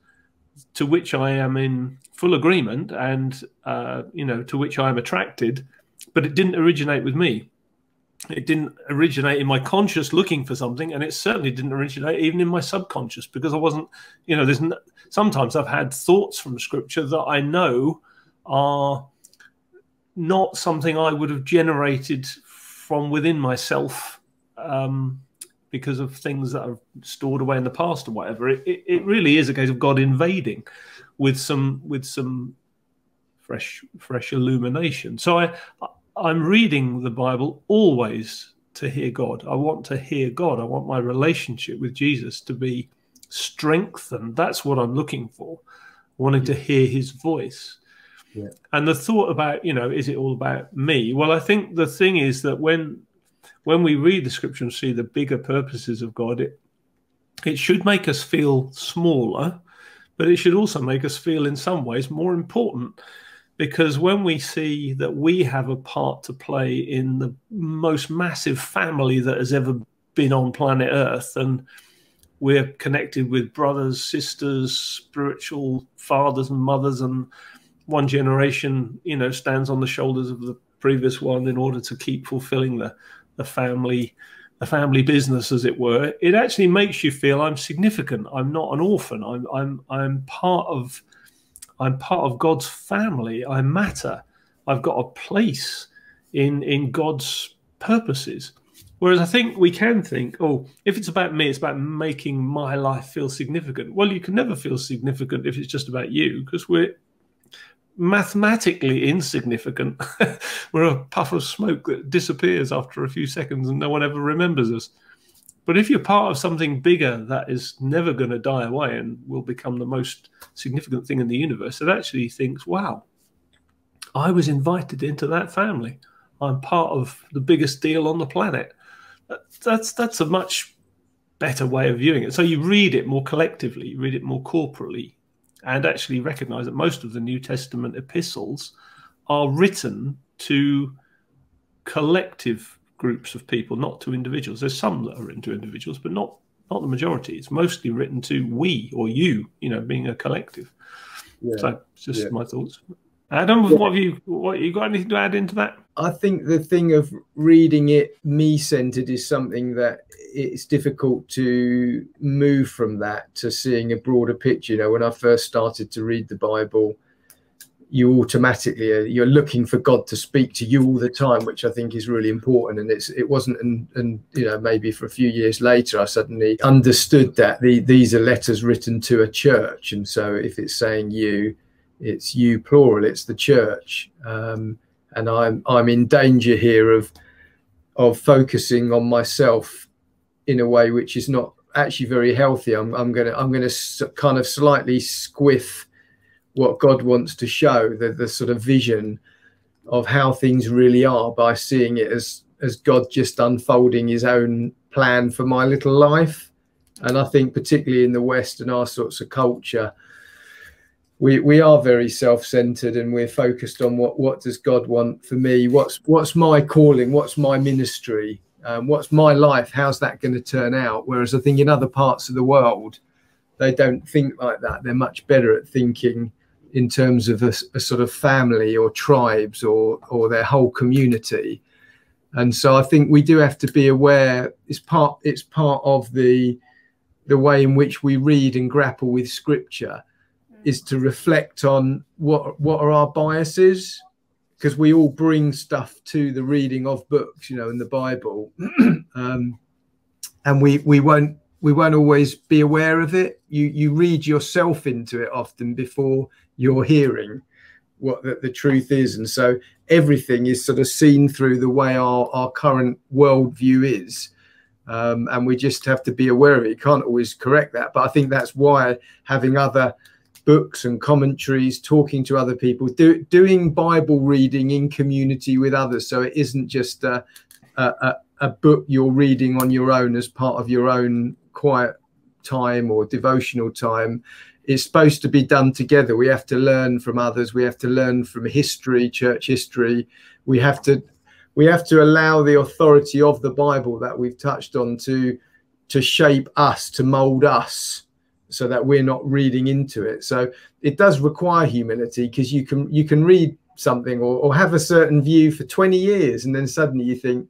to which I am in full agreement and uh, you know to which I am attracted, but it didn't originate with me it didn't originate in my conscious looking for something and it certainly didn't originate even in my subconscious because i wasn't you know there's sometimes i've had thoughts from scripture that i know are not something I would have generated from within myself um, because of things that are stored away in the past or whatever. It, it, it really is a case of God invading with some with some fresh fresh illumination. So I I'm reading the Bible always to hear God. I want to hear God. I want my relationship with Jesus to be strengthened. That's what I'm looking for. Wanting to hear his voice. Yeah. And the thought about, you know, is it all about me? Well, I think the thing is that when when we read the scripture and see the bigger purposes of God, it it should make us feel smaller, but it should also make us feel in some ways more important. Because when we see that we have a part to play in the most massive family that has ever been on planet Earth, and we're connected with brothers, sisters, spiritual fathers and mothers, and one generation, you know, stands on the shoulders of the previous one in order to keep fulfilling the the family the family business as it were it actually makes you feel i'm significant. I'm not an orphan. I'm i'm i'm part of i'm part of god's family i matter i've got a place in in god's purposes whereas i think we can think oh if it's about me it's about making my life feel significant well you can never feel significant if it's just about you because we're mathematically insignificant. We're a puff of smoke that disappears after a few seconds and no one ever remembers us. But if you're part of something bigger that is never going to die away and will become the most significant thing in the universe, it actually thinks, wow, I was invited into that family. I'm part of the biggest deal on the planet. That's that's a much better way of viewing it. So you read it more collectively, you read it more corporately, and actually recognize that most of the New Testament epistles are written to collective groups of people, not to individuals. There's some that are written to individuals, but not not the majority. It's mostly written to we or you, you know, being a collective. Yeah. So just yeah. my thoughts. Adam, yeah. what have you what you got anything to add into that? I think the thing of reading it me centered is something that it's difficult to move from that to seeing a broader picture. You know, when I first started to read the Bible, you automatically uh, you're looking for God to speak to you all the time, which I think is really important. And it's it wasn't, and, and you know maybe for a few years later, I suddenly understood that the, these are letters written to a church, and so if it's saying you, it's you plural, it's the church. Um, and I'm I'm in danger here of of focusing on myself in a way which is not actually very healthy. I'm, I'm gonna I'm gonna kind of slightly squiff what God wants to show the the sort of vision of how things really are by seeing it as as God just unfolding His own plan for my little life. And I think particularly in the West and our sorts of culture, we we are very self-centered and we're focused on what what does God want for me? What's what's my calling? What's my ministry? Um, what's my life? How's that going to turn out? Whereas I think in other parts of the world, they don't think like that. They're much better at thinking in terms of a, a sort of family or tribes or or their whole community. And so I think we do have to be aware. It's part. It's part of the the way in which we read and grapple with scripture is to reflect on what what are our biases because we all bring stuff to the reading of books, you know, in the Bible, um, and we we won't we won't always be aware of it. You you read yourself into it often before you're hearing what the, the truth is, and so everything is sort of seen through the way our our current worldview is. Um, and we just have to be aware of it. You can't always correct that, but I think that's why having other books and commentaries, talking to other people, do, doing Bible reading in community with others. So it isn't just a, a, a book you're reading on your own as part of your own quiet time or devotional time. It's supposed to be done together. We have to learn from others. We have to learn from history, church history. We have to we have to allow the authority of the Bible that we've touched on to to shape us, to mold us so that we're not reading into it. So it does require humility because you can you can read something or, or have a certain view for 20 years and then suddenly you think,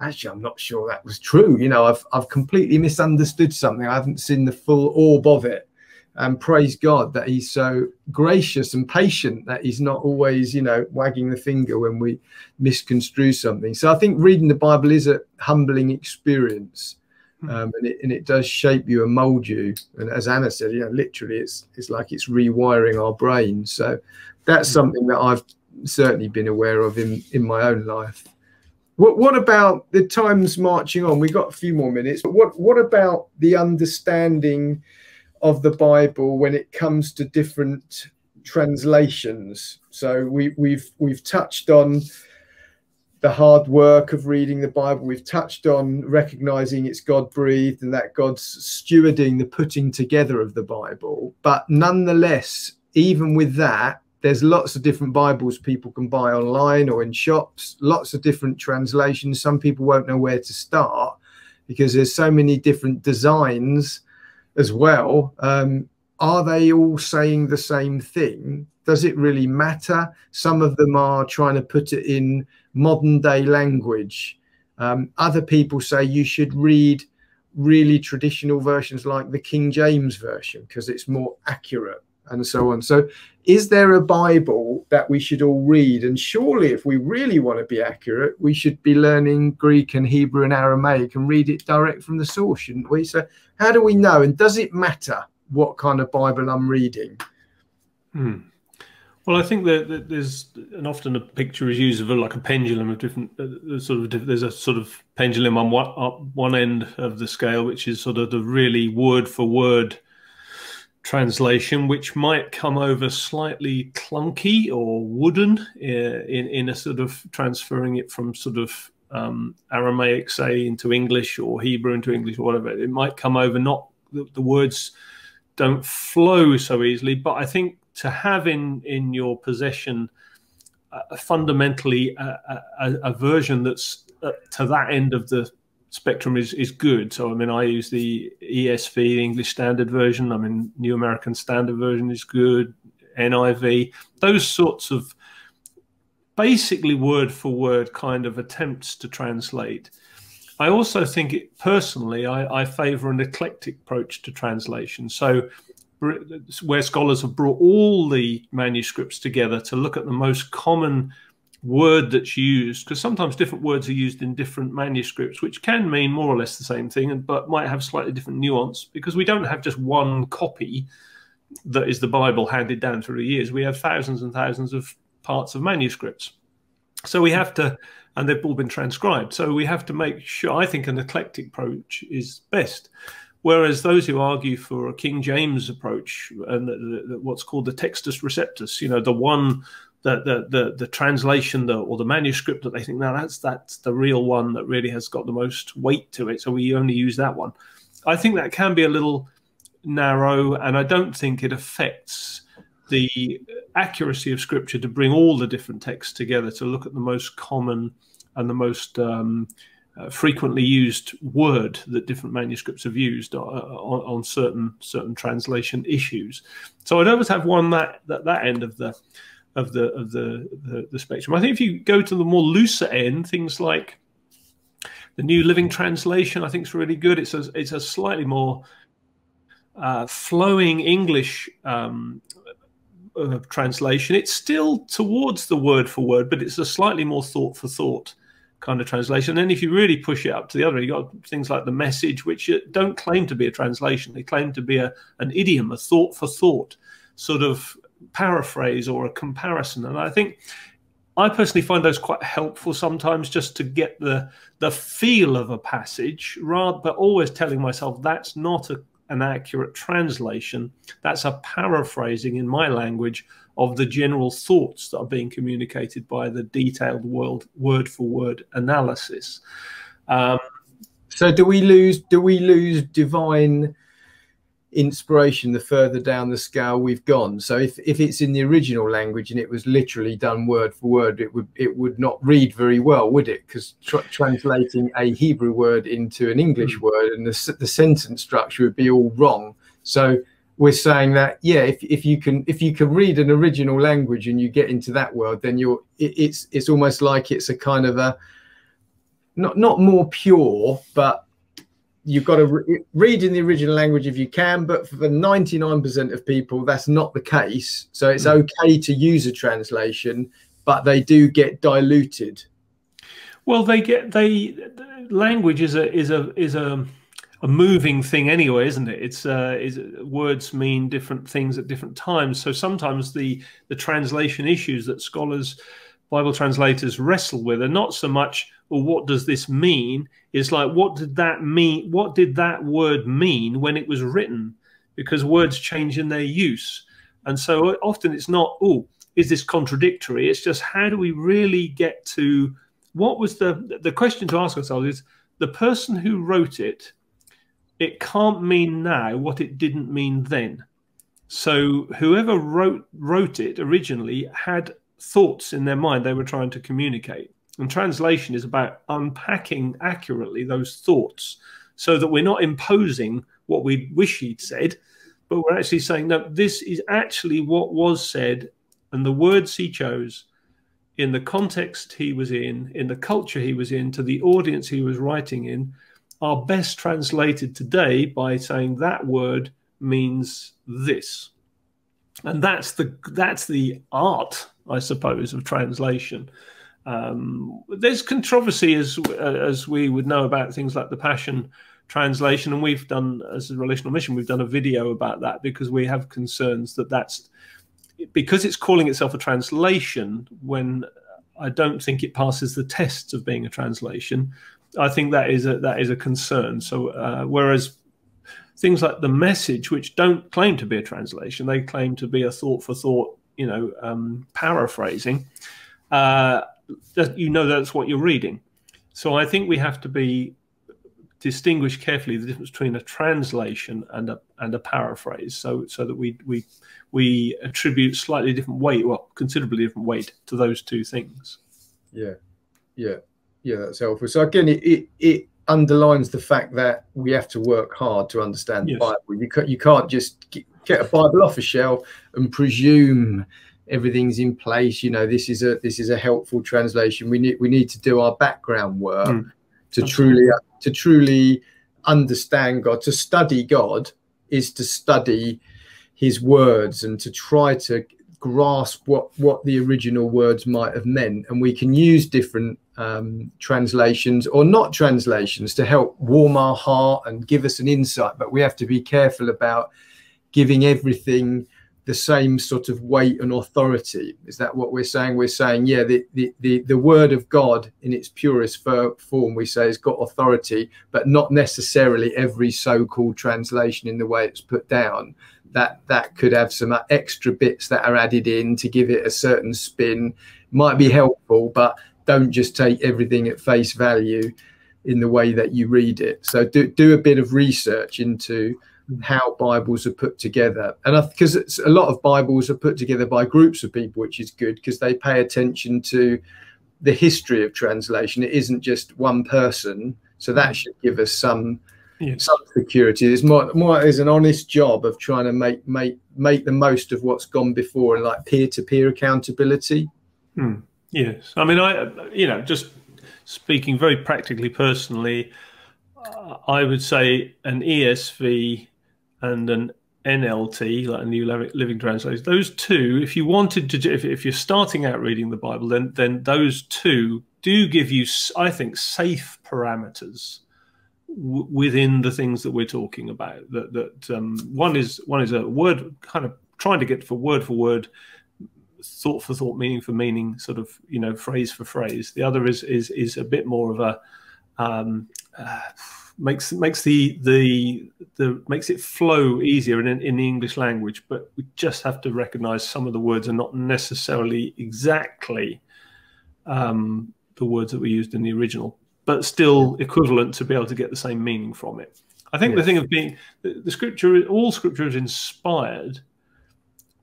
actually, I'm not sure that was true. You know, I've I've completely misunderstood something. I haven't seen the full orb of it. And praise God that He's so gracious and patient that He's not always, you know, wagging the finger when we misconstrue something. So I think reading the Bible is a humbling experience. Hmm. Um, and, it, and it does shape you and mold you. And as Anna said, you know, literally, it's it's like it's rewiring our brains. So that's hmm. something that I've certainly been aware of in in my own life. What what about the times marching on? We got a few more minutes, but what what about the understanding? Of the Bible when it comes to different translations. So we, we've we've touched on the hard work of reading the Bible. We've touched on recognizing it's God breathed and that God's stewarding the putting together of the Bible. But nonetheless, even with that, there's lots of different Bibles people can buy online or in shops, lots of different translations. Some people won't know where to start because there's so many different designs as well. Um, are they all saying the same thing? Does it really matter? Some of them are trying to put it in modern day language. Um, other people say you should read really traditional versions like the King James Version because it's more accurate and so on. So, is there a Bible that we should all read? And surely, if we really want to be accurate, we should be learning Greek and Hebrew and Aramaic and read it direct from the source, shouldn't we? So, how do we know? And does it matter what kind of Bible I'm reading? Hmm. Well, I think that, there's and often a picture is used of a, like a pendulum of different uh, sort of there's a sort of pendulum on one, one end of the scale, which is sort of the really word for word translation, which might come over slightly clunky or wooden in, in a sort of transferring it from sort of um, Aramaic, say, into English or Hebrew into English or whatever. It might come over not the, the words don't flow so easily, but I think to have in in your possession uh, fundamentally a, a, a, version that's uh, to that end of the spectrum is is good. So I mean, I use the ESV, English Standard Version. I mean, New American Standard Version is good. NIV, those sorts of basically word for word kind of attempts to translate. I also think it personally, I, I favour an eclectic approach to translation. So where scholars have brought all the manuscripts together to look at the most common word that's used because sometimes different words are used in different manuscripts which can mean more or less the same thing but might have slightly different nuance because we don't have just one copy that is the bible handed down through the years. We have thousands and thousands of parts of manuscripts. So we have to and they've all been transcribed. So we have to make sure i think an eclectic approach is best. Whereas those who argue for a King James approach and the, the, what's called the Textus Receptus, you know, the one the the the, the translation the, or the manuscript that they think now that's that's the real one that really has got the most weight to it. So we only use that one. I think that can be a little narrow, and I don't think it affects the accuracy of Scripture to bring all the different texts together to look at the most common and the most um, uh, frequently used word that different manuscripts have used uh, on, on, certain certain translation issues. So I'd always have one that that, that end of the of the of the, the, the spectrum. I think if you go to the more looser end, things like the New Living Translation, I think is really good. It's a it's a slightly more uh, flowing English um, uh, translation. It's still towards the word for word, but it's a slightly more thought for thought kind of translation. And then if you really push it up to the other, you got things like the message, which don't claim to be a translation; they claim to be a an idiom, a thought for thought sort of paraphrase or a comparison. And I think I personally find those quite helpful sometimes just to get the the feel of a passage, rather but always telling myself that's not a, an accurate translation. That's a paraphrasing in my language of the general thoughts that are being communicated by the detailed world word for word analysis. Um, so do we lose do we lose divine inspiration the further down the scale we've gone. So if, if it's in the original language and it was literally done word for word it would it would not read very well would it? Because tr translating a hebrew word into an english mm. word and the, the sentence structure would be all wrong. So we're saying that yeah if, if you can if you can read an original language and you get into that world then you're it, it's it's almost like it's a kind of a not not more pure but you've got to re- read in the original language if you can, but for 99% of people, that's not the case. So it's mm. okay to use a translation, but they do get diluted. Well, they get they language is a is a is a a moving thing anyway, isn't it? It's uh, is words mean different things at different times. So sometimes the the translation issues that scholars, Bible translators wrestle with are not so much, well, what does this mean? It's like, what did that mean? What did that word mean when it was written? Because words change in their use, and so uh, often it's not, oh, is this contradictory? It's just how do we really get to what was the the question to ask ourselves is the person who wrote it it can't mean now what it didn't mean then. So whoever wrote wrote it originally had thoughts in their mind they were trying to communicate. And translation is about unpacking accurately those thoughts so that we're not imposing what we wish he'd said, but we're actually saying, no, this is actually what was said and the words he chose in the context he was in, in the culture he was in, to the audience he was writing in, are best translated today by saying that word means this. And that's the that's the art, I suppose, of translation. Um, there's controversy, as as we would know about things like the Passion translation, and we've done as a relational mission, we've done a video about that because we have concerns that that's because it's calling itself a translation when I don't think it passes the tests of being a translation. I think that is a that is a concern. So uh, whereas things like the message, which don't claim to be a translation, they claim to be a thought for thought, you know, um, paraphrasing. Uh, you know that's what you're reading. So I think we have to be distinguish carefully the difference between a translation and a and a paraphrase, so so that we we we attribute slightly different weight, well, considerably different weight to those two things. Yeah, yeah. Yeah, that's helpful. So again, it, it, it underlines the fact that we have to work hard to understand yes. the Bible. You can't, you can't just get a Bible off a shelf and presume everything's in place. You know, this is a this is a helpful translation. We need we need to do our background work mm. to truly to truly understand God. To study God is to study His words and to try to grasp what what the original words might have meant. And we can use different um, translations or not translations to help warm our heart and give us an insight. But we have to be careful about giving everything the same sort of weight and authority. Is that what we're saying? We're saying, yeah, the, the, the, the word of God in its purest form, we say, has got authority, but not necessarily every so called translation in the way it's put down. That, that could have some extra bits that are added in to give it a certain spin, might be helpful, but don't just take everything at face value in the way that you read it. So do do a bit of research into how Bibles are put together, and because it's a lot of Bibles are put together by groups of people, which is good because they pay attention to the history of translation. It isn't just one person, so that should give us some yes. some security. There's more more is an honest job of trying to make make make the most of what's gone before and like peer to peer accountability. Hmm. Yes, I mean, I you know, just speaking very practically, personally, uh, I would say an ESV and an NLT, like a New Living Translation. Those two, if you wanted to, if, if you're starting out reading the Bible, then then those two do give you, I think, safe parameters within the things that we're talking about. That that um, one is one is a word kind of trying to get for word for word thought for thought, meaning for meaning, sort of you know phrase for phrase. The other is is is a bit more of a um, uh, makes makes the the the makes it flow easier in in the English language. But we just have to recognise some of the words are not necessarily exactly um, the words that were used in the original, but still equivalent to be able to get the same meaning from it. I think yes. the thing of being the, the scripture, all scripture is inspired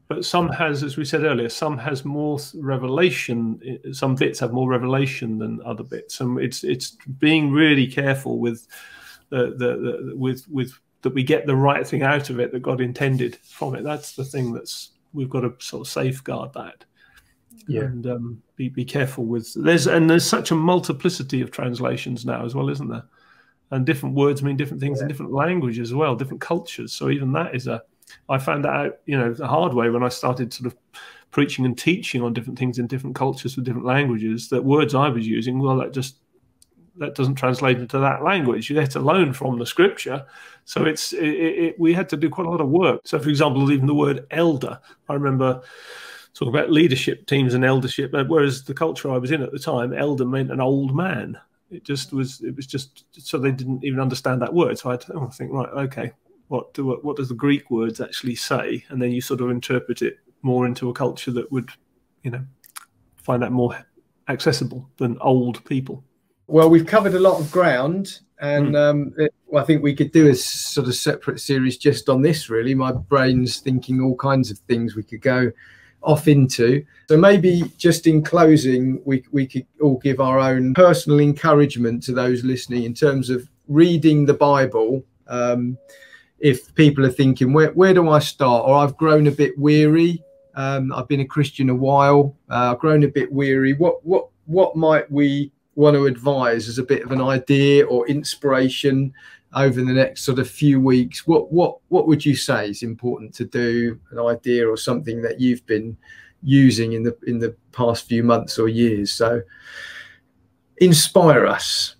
but some has, as we said earlier, some has more revelation. Some bits have more revelation than other bits, and it's it's being really careful with the, the, the with with that we get the right thing out of it that God intended from it. That's the thing that's we've got to sort of safeguard that. Yeah. And um, be be careful with there's and there's such a multiplicity of translations now as well, isn't there? and different words mean different things yeah. in different languages as well, different cultures. So even that is a I found that out, you know, the hard way when I started sort of preaching and teaching on different things in different cultures with different languages. That words I was using, well, that just that doesn't translate into that language, let alone from the scripture. So it's it, it, we had to do quite a lot of work. So, for example, even the word elder, I remember talking about leadership teams and eldership. Whereas the culture I was in at the time, elder meant an old man. It just was. It was just so they didn't even understand that word. So I had to oh, think, right, okay, what do what does the Greek words actually say, and then you sort of interpret it more into a culture that would, you know, find that more accessible than old people. Well, we've covered a lot of ground, and mm. um, it, well, I think we could do a sort of separate series just on this. Really, my brain's thinking all kinds of things we could go off into. So maybe just in closing, we we could all give our own personal encouragement to those listening in terms of reading the Bible. Um, if people are thinking, where where do I start? Or I've grown a bit weary. Um, I've been a Christian a while. Uh, I've grown a bit weary. What what what might we want to advise as a bit of an idea or inspiration over the next sort of few weeks what what what would you say is important to do an idea or something that you've been using in the in the past few months or years so inspire us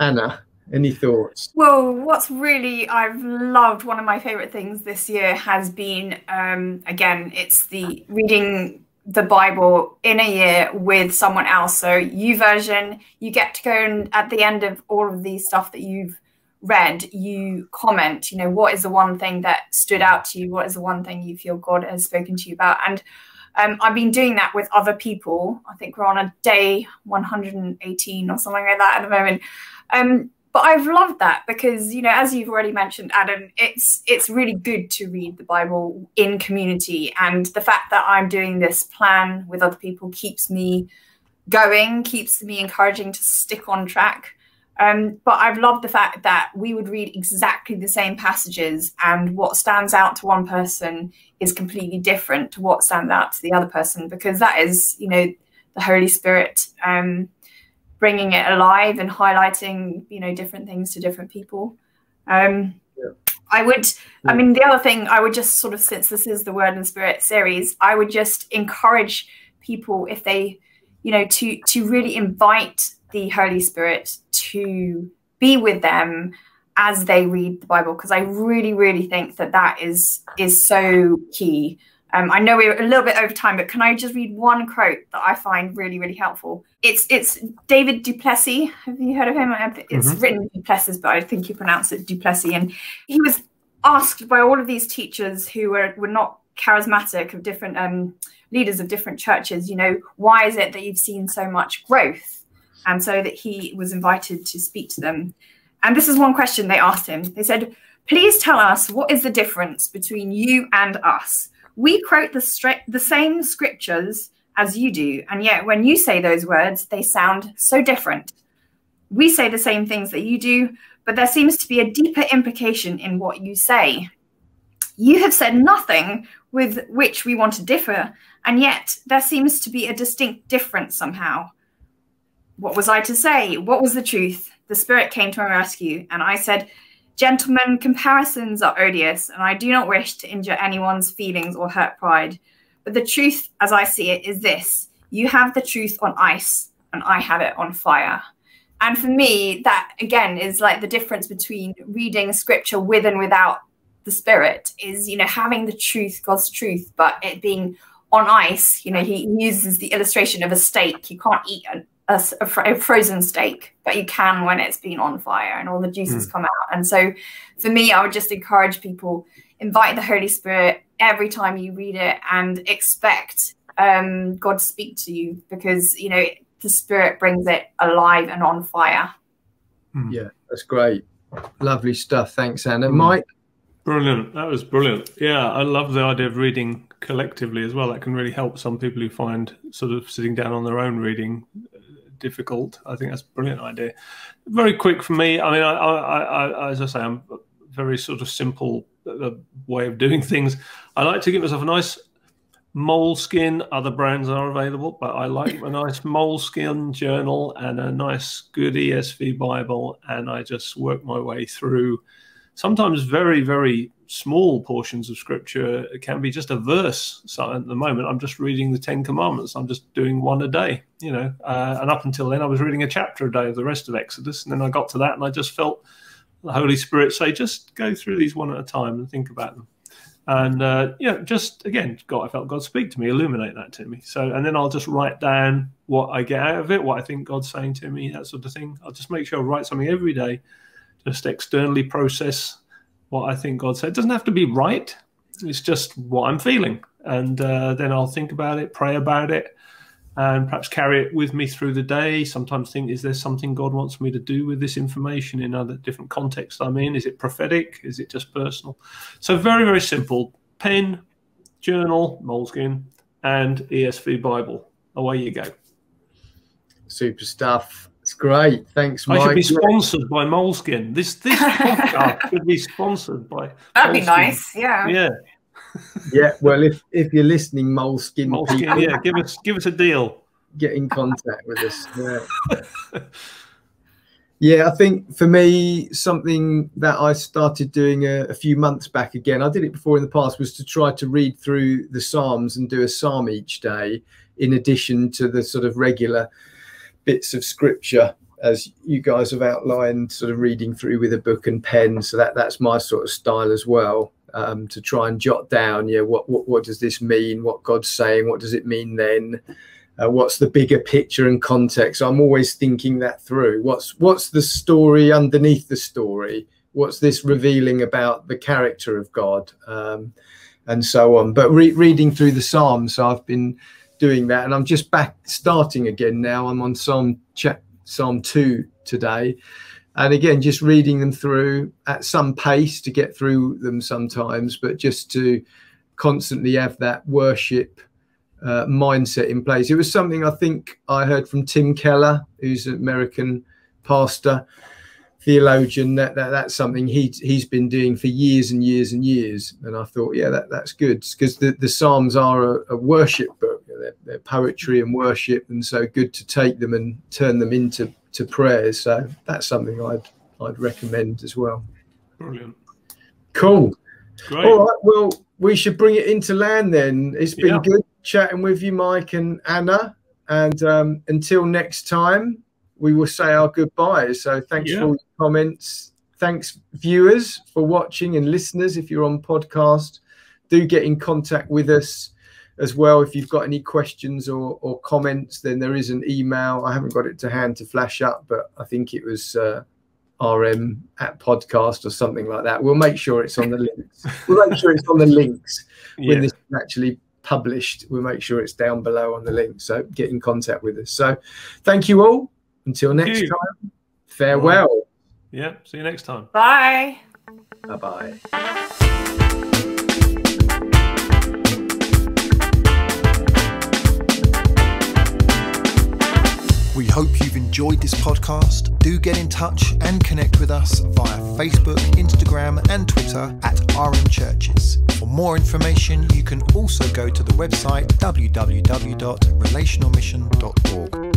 anna any thoughts well what's really i've loved one of my favorite things this year has been um again it's the reading the Bible in a year with someone else. So YouVersion, you get to go and at the end of all of these stuff that you've read, you comment, you know, what is the one thing that stood out to you? What is the one thing you feel God has spoken to you about? And um, I've been doing that with other people. I think we're on a day 118 or something like that at the moment. Um, but I've loved that because you know, as you've already mentioned, Adam, it's it's really good to read the Bible in community, and the fact that I'm doing this plan with other people keeps me going, keeps me encouraging to stick on track. Um, but I've loved the fact that we would read exactly the same passages, and what stands out to one person is completely different to what stands out to the other person, because that is, you know, the Holy Spirit. Um, bringing it alive and highlighting you know different things to different people um yeah. i would i mean the other thing i would just sort of since this is the word and spirit series i would just encourage people if they you know to to really invite the holy spirit to be with them as they read the bible because i really really think that that is is so key um, I know we're a little bit over time, but can I just read one quote that I find really, really helpful? It's it's David Duplessis. Have you heard of him? It's mm-hmm. written Duplessis, but I think you pronounce it Duplessis. And he was asked by all of these teachers who were, were not charismatic of different um, leaders of different churches, you know, why is it that you've seen so much growth? And so that he was invited to speak to them. And this is one question they asked him. They said, please tell us what is the difference between you and us? we quote the, the same scriptures as you do, and yet when you say those words, they sound so different. We say the same things that you do, but there seems to be a deeper implication in what you say. You have said nothing with which we want to differ, and yet there seems to be a distinct difference somehow. What was I to say? What was the truth? The Spirit came to my rescue, and I said, Gentlemen, comparisons are odious, and I do not wish to injure anyone's feelings or hurt pride. But the truth, as I see it, is this you have the truth on ice, and I have it on fire. And for me, that again is like the difference between reading scripture with and without the spirit is, you know, having the truth, God's truth, but it being on ice. You know, he uses the illustration of a steak. You can't eat an a, a, frozen steak, but you can when it's been on fire and all the juices mm. come out. And so, for me, I would just encourage people invite the Holy Spirit every time you read it and expect um, God to speak to you because you know the Spirit brings it alive and on fire. Mm. Yeah, that's great. Lovely stuff. Thanks, Anna. Mm. Mike. Brilliant. That was brilliant. Yeah, I love the idea of reading collectively as well. That can really help some people who find sort of sitting down on their own reading difficult. I think that's a brilliant idea. Very quick for me. I mean, I, I, I as I say, I'm very sort of simple uh, way of doing things. I like to give myself a nice Moleskine, other brands are available, but I like a nice Moleskine journal and a nice good ESV Bible, and I just work my way through sometimes very, very small portions of scripture. It can be just a verse. So at the moment, I'm just reading the Ten Commandments. I'm just doing one a day, you know. Uh, and up until then, I was reading a chapter a day of the rest of Exodus, and then I got to that, and I just felt the Holy Spirit say, just go through these one at a time and think about them and uh, know, just again, God, I felt God speak to me, illuminate that to me. So, and then I'll just write down what I get out of it, what I think God's saying to me, that sort of thing. I'll just make sure I write something every day, just externally process what I think God said. It doesn't have to be right; it's just what I'm feeling, and uh, then I'll think about it, pray about it, and perhaps carry it with me through the day. Sometimes think, is there something God wants me to do with this information in other different contexts I'm in? Is it prophetic? Is it just personal? So very, very simple. Pen, journal, Moleskine, and ESV Bible. Away you go. Super stuff. It's great. Thanks, Mike. I should be sponsored by Moleskine. This this podcast should be sponsored by. That'd Moleskine. be nice. Yeah. Yeah yeah, well, if if you're listening, Moleskine, Moleskine people, yeah, give us give us a deal. Get in contact with us. Yeah. yeah, I think for me, something that I started doing a, a, few months back again, I did it before in the past, was to try to read through the Psalms and do a Psalm each day, in addition to the sort of regular bits of scripture as you guys have outlined, sort of reading through with a book and pen. So that that's my sort of style as well um, to try and jot down, yeah, what, what, what does this mean? What God's saying? What does it mean then? Uh, what's the bigger picture and context? I'm always thinking that through. What's what's the story underneath the story? What's this revealing about the character of God, um, and so on. But re- reading through the Psalms, I've been doing that, and I'm just back starting again now. I'm on Psalm Psalm two today, and again just reading them through at some pace to get through them sometimes but just to constantly have that worship uh, mindset in place. It was something i think i heard from tim keller who's an american pastor theologian that, that that's something he, he's been doing for years and years and years. And i thought yeah that, that's good because the, the psalms are a, a worship book. They're, they're poetry and worship and so good to take them and turn them into to prayers. So that's something I'd I'd recommend as well. Brilliant. Cool. Great. All right. Well, we should bring it into land then. It's been yeah. good chatting with you, Mike and Anna. And um, until next time, we will say our goodbyes. So thanks yeah. for all your comments. Thanks, viewers, for watching and listeners. If you're on podcast, do get in contact with us as well. If you've got any questions or, or comments, then there is an email. I haven't got it to hand to flash up, but I think it was uh, rm at podcast or something like that. We'll make sure it's on the links. We'll make sure it's on the links yeah. when this is actually published. We'll make sure it's down below on the link. So get in contact with us. So thank you all. Until next time, farewell. Yeah. See you next time. Bye. Bye bye. We hope you've enjoyed this podcast. Do get in touch and connect with us via Facebook, Instagram, and Twitter at RM Churches. For more information, you can also go to the website www.relationalmission.org.